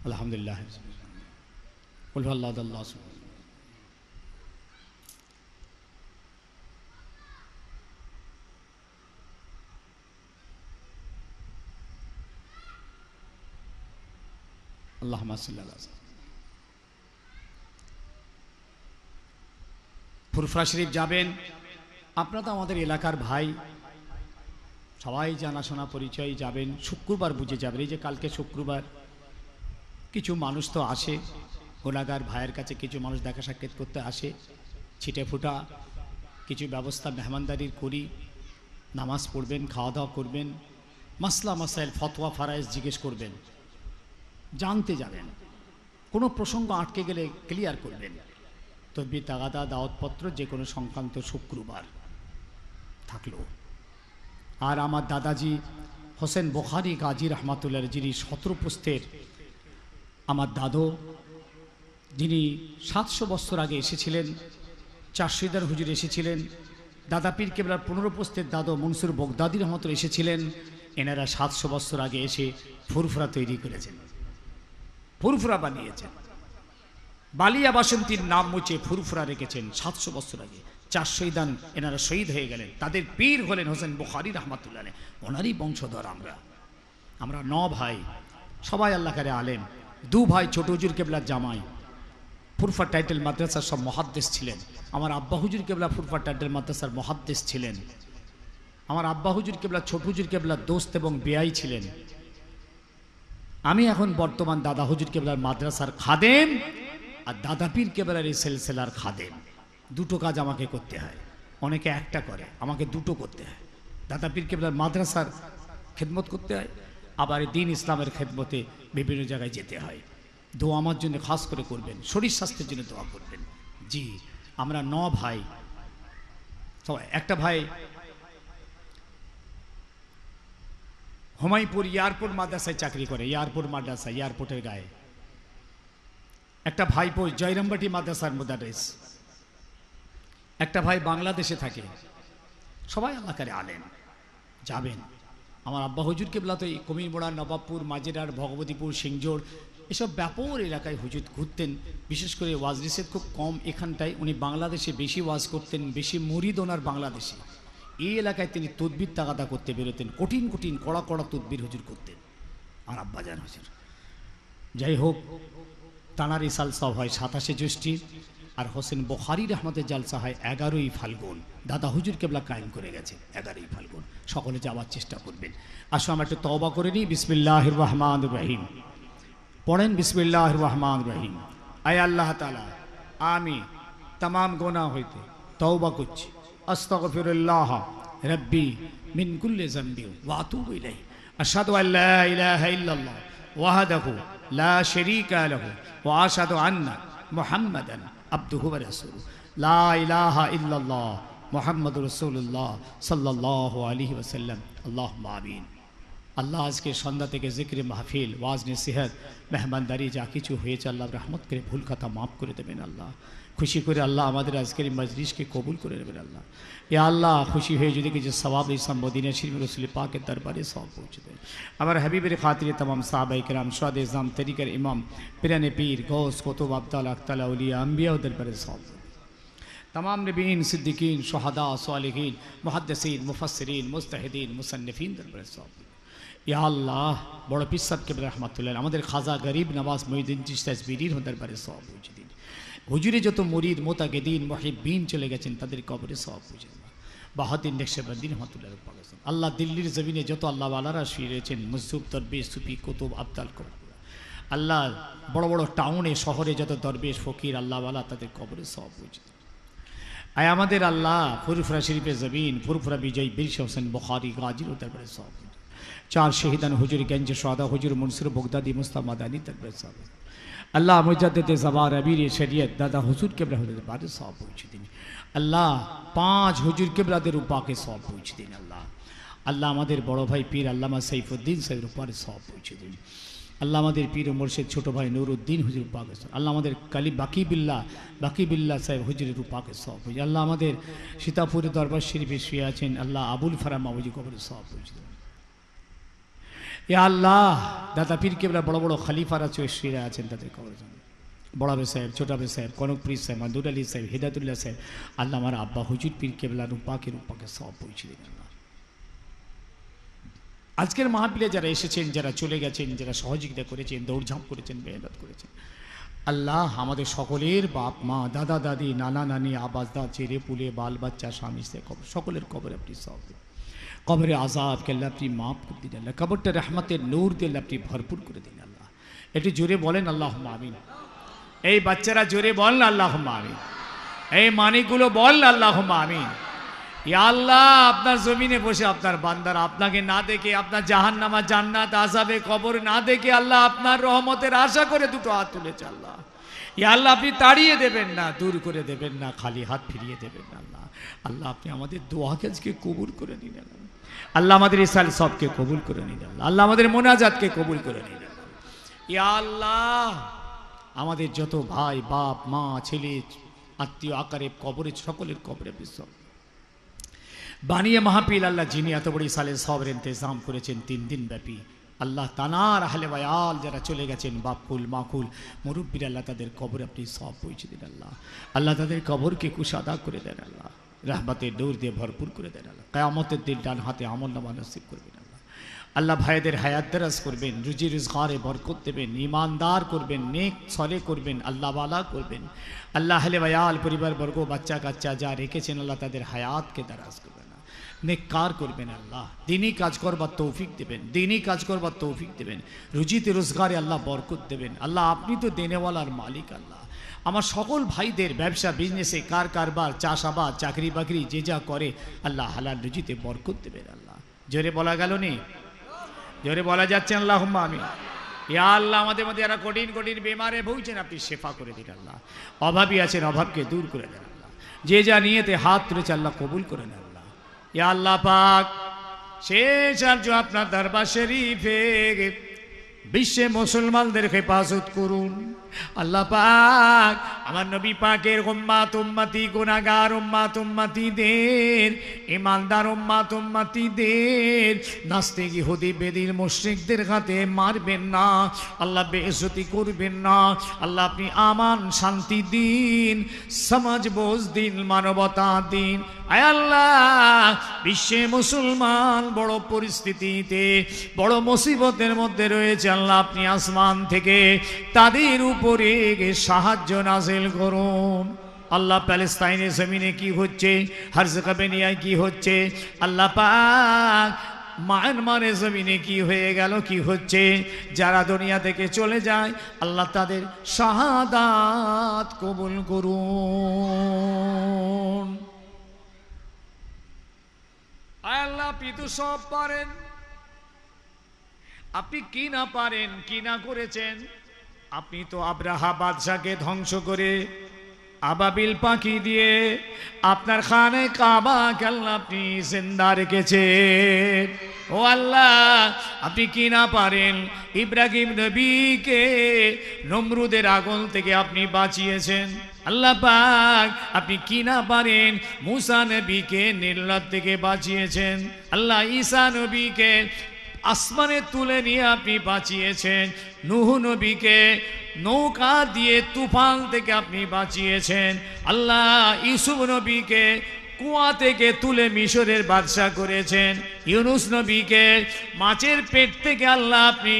আলহামদুলিল্লাহ কুলহল্লা আল্লাহ ফুরফরা শরীফ যাবেন। আপনারা তো আমাদের এলাকার ভাই। সবাই জানাশোনা, পরিচয় যাবেন। শুক্রবার বুঝে যাবেন। এই যে কালকে শুক্রবার, কিছু মানুষ তো আসে। গোলাগার ভাইয়ের কাছে কিছু মানুষ দেখা সাক্ষাৎ করতে আসে। ছিটে ফুটা, কিছু ব্যবস্থা মেহমানদারির করি। নামাজ পড়বেন, খাওয়া দাওয়া করবেন। মাসলা মাসাইল, ফতোয়া ফারাইজ জিজ্ঞেস করবেন। জানতে যাবেন। কোনো প্রসঙ্গ আটকে গেলে ক্লিয়ার করবেন। তদ্বি তাগাদা, দাওয়াতপত্র যে কোনো সংক্রান্ত শুক্রবার থাকল। আর আমার দাদাজি হোসেন বোখারি গাজী রহমাতুল্লাহ যিনি সতেরো আমার দাদু, যিনি সাতশো বছর আগে এসেছিলেন চারশিদার হুজুর এসেছিলেন, দাদা পীর কেবলার পনেরো পোস্তের দাদু মনসুর বগদাদি রহমতুল এসেছিলেন, এনারা সাতশো বছর আগে এসে ফুরফুরা তৈরি করেছেন। ফুরফুরা বানিয়েছেন। বালিয়া বাসন্তীর নাম মুছে ফুরফুরা রেখেছেন সাতশো বছর আগে। চার শহীদান এনারা শহীদ হয়ে গেলেন। তাদের পীর হলেন হোসেন বুখারি রহমাতুল্লাহ ওনারই বংশধর আমরা। আমরা ন ভাই, সবাই আল্লাহকারে আলেম। দু ভাই, ছোট হুজুর কেবলার জামাই। ফুরফা টাইটেল মাদ্রাসার সব মহাদ্দেশ ছিলেন। আমার আব্বা হুজুর কেবলা ফুরফা টাইটেল মাদ্রাসার মহাদ্দেশ ছিলেন। আমার আব্বা হুজুর কেবলা, ছোট হুজুর কেবলা দোস্ত এবং বেয়াই ছিলেন। আমি এখন বর্তমান দাদা হুজুর কেবলার মাদ্রাসার খাদেম আর দাদা পীর কেবলার এই সেলসেলার খাদেম। দুটো কাজ আমাকে করতে হয়। অনেকে একটা করে, আমাকে দুটো করতে হয়। দাদা পীর কেবলার মাদ্রাসার খেদমত করতে হয়, আবার দিন ইসলামের খেদমতে বিভিন্ন জায়গায় যেতে হয়। দোয়া আমার জন্য খাস করে করবেন, শরীর স্বাস্থ্যের জন্য দোয়া করবেন। জি, আমরা ন ভাই, সবাই, একটা ভাই হুমাইপুর এয়ারপোর্ট মাদ্রাসায় চাকরি করে, এয়ারপোর্ট মাদ্রাসা, এয়ারপোর্টের গায়ে। একটা ভাইপো জয়রামবাটি মাদ্রাসার মোদারেস একটা ভাই বাংলাদেশে থাকে। সবাই আল্লাহকারে আলেন যাবেন। আমার আব্বা হুজুর কেবলা তো এই কমিরমোড়া, নবাবপুর মাজেরার ভগবতীপুর সিংজোর এসব ব্যাপক এলাকায় হুজুর ঘুরতেন। বিশেষ করে ওয়াজ রিসেদ খুব কম এখানটায়। উনি বাংলাদেশে বেশি ওয়াজ করতেন, বেশি মুরিদ ওনার বাংলাদেশে। এই এলাকায় তিনি তদবির তাগাদা করতে বেরোতেন, কঠিন কঠিন, কড়া কড়া তদবির হুজুর করতেন। আর আব্বাজান হুজুর, যাই হোক তানার সালসা হয় সাতাশে জ্যৈষ্ঠী, আর হোসেন বখারি রহমতের জালসা হয় এগারোই ফাল্গুন। দাদা হুজুর কেবলা কায়েম করে গেছে, এগারোই ফাল্গুন। সকলে যাওয়ার চেষ্টা করবেন। আসো, আমরা একটু তওবা করে নিই। বিসমিল্লাহ রহমান রহিম। পড়েন বিসমিল্লাহ রহমান রহিম। আয় আল্লাহ তালা আমি তাম গোনা হইতে তওবা করছি। আস্তাগফিরুল্লাহ রব্বি মিন কুল্লি জামবি ওয়া আতুবু ইলাইহি আশহাদু আল্লা ইলাহা ইল্লাল্লাহ ওয়াহদাহু লা শারীকা লাহু ওয়া আশহাদু আন্না মুহাম্মাদান আবদুহু ওয়া রাসূলুহু লা ইলাহা ইল্লাল্লাহ মুহাম্মাদুর রাসূলুল্লাহ সাল্লাল্লাহু আলাইহি ওয়াসাল্লাম আল্লাহুম্মা আমিন আল্লাহ আজকে সন্ধ্যা থেকে জিক্রে মাহফিল ওয়াজ নসিহত মেহমানদারি যা কিছু হয়েছে আল্লাহ রহমত করে ভুল কথা মাফ করে দেবেন আল্লাহ খুশি করে আল্লাহ আমাদের আজকের এই মজলিসকে কবুল করে নেবেন আল্লাহ এ আল্লাহ খুশি হয়ে যদি কিছু সবাব ইসলাম মদিনা শিরমির রসুল পাকের দরবারে সব পৌঁছে দেয় আমার হাবিবের খাতিরে তমাম সাহাবাই কেরাম সাদ ইসলাম তরিকার ইমাম পিরানে পীর গৌস কতুব আবদাল আখতালা উলিয়া আম্বিয়া দরবারে সব तमाम नबीन सिद्दीकीन शहदा सालिहीन मुहदसिन मुफसरीन मुस्तहिदीन मुसन्नफीन दरबार सब ইয়া আল্লাহ বড় পিসাব কেবল রহমাতুল্লাহ আমাদের খাজা গরিব নওয়াজ মহিদিন চিস্তাজবিরির দরবারে সব বুঝে দিন হুজুরে যত মরিদ মুরিদ মোতাগেদিন মহিবিন চলে গেছেন, তাদের কবরে সব বুঝে দিন বাহাদিন নেকশেবন্দিন রহমতুল্লাহ পাকিস্তান আল্লাহ দিল্লির জমিনে যত আল্লাহ আলারা শুয়ে রয়েছেন মসজুব দরবেশ, সুফি, কুতুব, আবদাল কবর। আল্লাহ বড় বড় টাউনে, শহরে যত দরবেশ, ফকির, আল্লাহওয়ালা তাদের কবরে সব বুঝে দিন আয় আমাদের আল্লাহ ফুরফুরা শরীফের জমিন, ফুরফুরা বিজয় বীর হোসেন বখারি, গাজির দরবারে সব চার শহীদান হুজুর গঞ্জ সাদা হুজুর মনসুর বগদাদি মুস্তা মাদানী দরবার সাহেব আল্লাহ মুজাদ্দিদ জবার আবির এ শরিয়ত, দাদা হুজুর কেবলা হুজুর বারে সব পৌঁছে দিন। আল্লাহ পাঁচ হুজুর কেবলাদের উপাকে সব পৌঁছে দিন আল্লাহ। আল্লাহ আমাদের বড় ভাই পীর আল্লামা সাইফুদ্দিন সাহেবের উপারে সব পৌঁছে দিন। আল্লাহ আমাদের পীর মোর্শেদ ছোট ভাই নুরুদ্দিন হুজুর পাকে আল্লাহ আমাদের কালি বাকি বিল্লা বাকি বিল্লা সাহেব হুজুরের উপাকে সব আল্লাহ আমাদের সীতাপুরের দরবার শরীফে শুয়ে আছেন, আল্লাহ আবুল ফারাম আবুজি কবরে সব পৌঁছে ইয়া আল্লাহ, দাদা পীর কেবলা বড় বড় খালিফারা শুয়ে আছেন তাদের কবর বড়াবে সাহেব ছোটাবে সাহেব, কনকপ্রীত সাহেব, মাদুর আলী সাহেব, হিদায়তুল্লাহ সাহেব, আল্লাহ আমার আব্বা হুজুর পীর কেবলা রূপাকে রূপাকে সব পৌঁছে আল্লাহ। আজকের মাহফিলে যারা এসেছেন, যারা চলে গেছেন, যারা সহযোগিতা করেছেন, দৌড়ঝাঁপ করেছেন মেহনত করেছেন, আল্লাহ আমাদের সকলের বাপ, মা, দাদা, দাদি, নানা, নানি আবাসদা চেরে পুলে, বাল, বাচ্চা, স্বামী সকলের কবর আপনি সব কবরে আজাবকে আল্লাহ আপনি মাফ করে দিন আল্লাহ। কবরটা রহমতের নূর দিয়ে আল্লাহ আপনি ভরপুর করে দিন আল্লাহ। একটু জোরে বলেন আল্লাহ আমিন। এই বাচ্চারা জোরে বল আল্লাহ আমিন। এই মানিকগুলো বল আল্লাহ ইয়া আল্লাহ, আপনার জমিনে বসে আপনার বান্দার আপনাকে না দেখে, আপনার জাহান নামা জান্নাত আজাবে কবর না দেখে আল্লাহ আপনার রহমতের আশা করে দুটো হাত তুলেছে আল্লাহ। আল্লাহ, আপনি তাড়িয়ে দেবেন না, দূর করে দেবেন না, খালি হাত ফিরিয়ে দেবেন না আল্লাহ। আল্লাহ, আপনি আমাদের দোয়াকে আজকে কবুল করে নিলেন আল্লাহ আমাদের ইসাল সবকে কবুল করে নিলেন। আল্লাহ আমাদের মোনাজাতকে কবুল করে নিলেন। ইয়া আল্লাহ, আমাদের যত ভাই, বাপ, মা, ছেলে, আত্মীয়, আকারে, কবরে, সকলের কবরে বিশ্ব বানিয়ে মাহফিল আল্লাহ যিনি এত বড় সালের সবের ইন্তজাম করেছেন তিন দিন ব্যাপী। আল্লাহ তানার আহলে বায়াল যারা চলে গেছেন বাপুল মাকুল মুরব্বীর আল্লাহ তাদের কবর আপনি সব পৌঁছে দিন আল্লাহ। আল্লাহ তাদের কবরকে কুশাদা করে দেন আল্লাহ। রাহমাতের দৌড় দিয়ে ভরপুর করে দেন আল্লাহ। কেয়ামতের দিন ডান হাতে আমল নামা নসিব করবেন আল্লাহ। আল্লাহ ভাইদের হায়াত দারাজ করবেন, রুজি রোজগারে বরকত দেবেন ইমানদার করবেন, নেক ছলে করবেন, আল্লাহওয়ালা করবেন। আল্লাহ হলে বায়াল পরিবার বর্গ, বাচ্চা কাচ্চা যা রেখেছেন আল্লাহ তাদের হায়াতকে দারাজ করবেন নেককার করবেন আল্লাহ। দিনই কাজ করবার তৌফিক দেবেন, দিনই কাজ করবার তৌফিক দেবেন। রুজিতে রোজগারে আল্লাহ বরকত দেবেন। আল্লাহ আপনি তো দেনেওয়ালার মালিক আল্লাহ। আমার সকল ভাইদের ব্যবসা বিজনেসে কার কারবার, চাষাবাদ চাকরি বাকরি যে যা করে, আল্লাহ হালাল রুজিতে বরকত দেবেন আল্লাহ। জোরে বলা গেল নি? জোরে বলা যাচ্ছে আল্লাহ হুম্মা আমি ইয়া আল্লাহ, আমাদের মধ্যে যারা কঠিন কঠিন বেমারে ভুগছেন, আপনি সেফা করে দিন আল্লাহ। অভাবী আছেন, অভাবকে দূর করে দেন আল্লাহ। যে যা নিয়েতে হাত তুলেছে, আল্লাহ কবুল করে নেন আল্লাহ। ইয়া আল্লাহ পাক শেষ আর যে আপনার দরবার শরীফে বিশ্বে মুসলমানদের হেফাজত করুন। আল্লাহ পাক আমার নবী পাকের উম্মাত, উম্মতি, গুনাহগার, উম্মাত, উম্মতিদের ইমানদার উম্মাত, উম্মতিদের, নাস্তিক, ইহুদি বেদির মুশরিকদের হাতে মারবেন না, আল্লাহ বেইজ্জতি করবেন না, আল্লাহ আপনি আমান, শান্তি দিন, সমাজ বোঝ দিন, মানবতা দিন। আয় আল্লাহ, বিশ্বে মুসলমান বড় পরিস্থিতিতে, বড় মুসিবতের মধ্যে রয়েছে আল্লাহ আপনি আসমান থেকে, তাদের উপরে সাহায্য নাজিল করুন। আল্লাহ প্যালেস্তাইনের জমিনে কি হচ্ছে? হারজকাবেনিয়ায় কি হচ্ছে? আল্লাহ পাক মায়ানমারের জমিনে কি হয়ে গেল, কি হচ্ছে? যারা দুনিয়া থেকে চলে যায়, আল্লাহ তাদের শাহাদাত কবুল করুন। আল্লাহ আপনি তো সব পারেন। আপনি কি না পারেন, কি না করেছেন? আপনি তো আব্রাহা বাদশাকে ধ্বংস করে আবাবিল পাখি দিয়ে আপনার খানে কাবা আল্লাহ আপনি জিন্দা রেখেছেন। ও আল্লাহ, আপনি কি না পারেন ইব্রাহিম নবীকে নমরুদের আগুন থেকে আপনি বাঁচিয়েছেন? আল্লাহ পাক, আপনি কি না পারেন মুসা নবীকে নির্লাদ থেকে বাঁচিয়েছেন? আল্লাহ ঈসা নবীকে আসমানে তুলে নিয়ে আপনি বাঁচিয়েছেন। নুহ নবীকে নৌকা দিয়ে তুফান থেকে আপনি বাঁচিয়েছেন। আল্লাহ ইসুফ নবীকে কুয়া থেকে তুলে মিশরের বাদশা করেছেন। ইউনুস নবীকে মাছের পেট থেকে আল্লাহ আপনি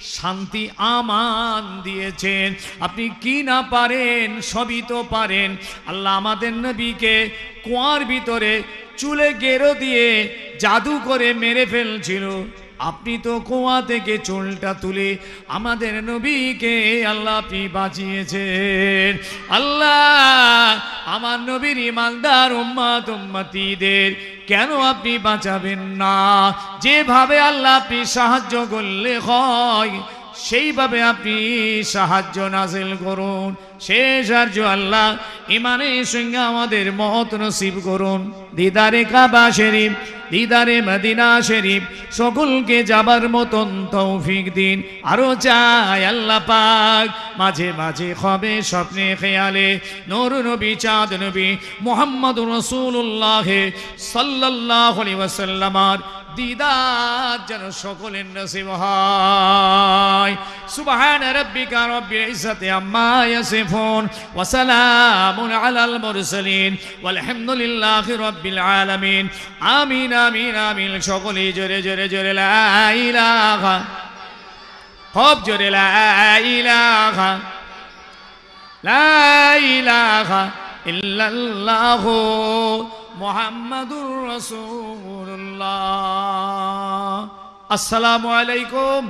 শান্তি আমান দিয়েছেন। আপনি কি না পারেন, সবই তো পারেন। আল্লাহ আমাদের নবীকে কুয়ার ভিতরে চুলে গেরো দিয়ে জাদু করে মেরে ফেলছিল। আপনি তো কুয়া থেকে চুলটা তুলে আমাদের নবীকে আল্লাহ আপনি বাঁচিয়েছেন। আল্লাহ আমার নবীর ইমানদার উম্মাত উম্মাতিদের কেন আপনি বাঁচাবেন না? যেভাবে আল্লাহ আপনি সাহায্য করলে হয় সেইভাবে আপনি সাহায্য নাজিল করুন। শেষ আর্য আল্লাহ, ইমানের সঙ্গে আমাদের মত নসিব করুন। দিদারে কাবা শরীফ, দিদারে মদিনা শরীফ, সকলকে যাবার মতন তৌফিক দিন। আরও চাই আল্লাহ পাক, মাঝে মাঝে হবে স্বপ্নে খেয়ালে। নূর নবী, চাঁদ নবী মোহাম্মদ রসুল্লাহ সাল্লাহ আলী ওয়াসাল্লামার দিদার যেন সকলের নসিব হয়। সুবহান রাব্বিকা রব্বিল ইজ্জাতি আম্মা ইয়াসিফুন ওয়া সালামুন আলাল মুরসালিন ওয়ালহামদুলিল্লাহি রাব্বিল আলামিন। আমিন আমিন আমিন। সকলে জোরে জোরে জোরে লা ইলাহা। খুব জোরে লা ইলাহা। লা ইলাহা ইল্লাল্লাহু। মোহাম্মদুর রসুল্লাহ আসসালামু আলাইকুম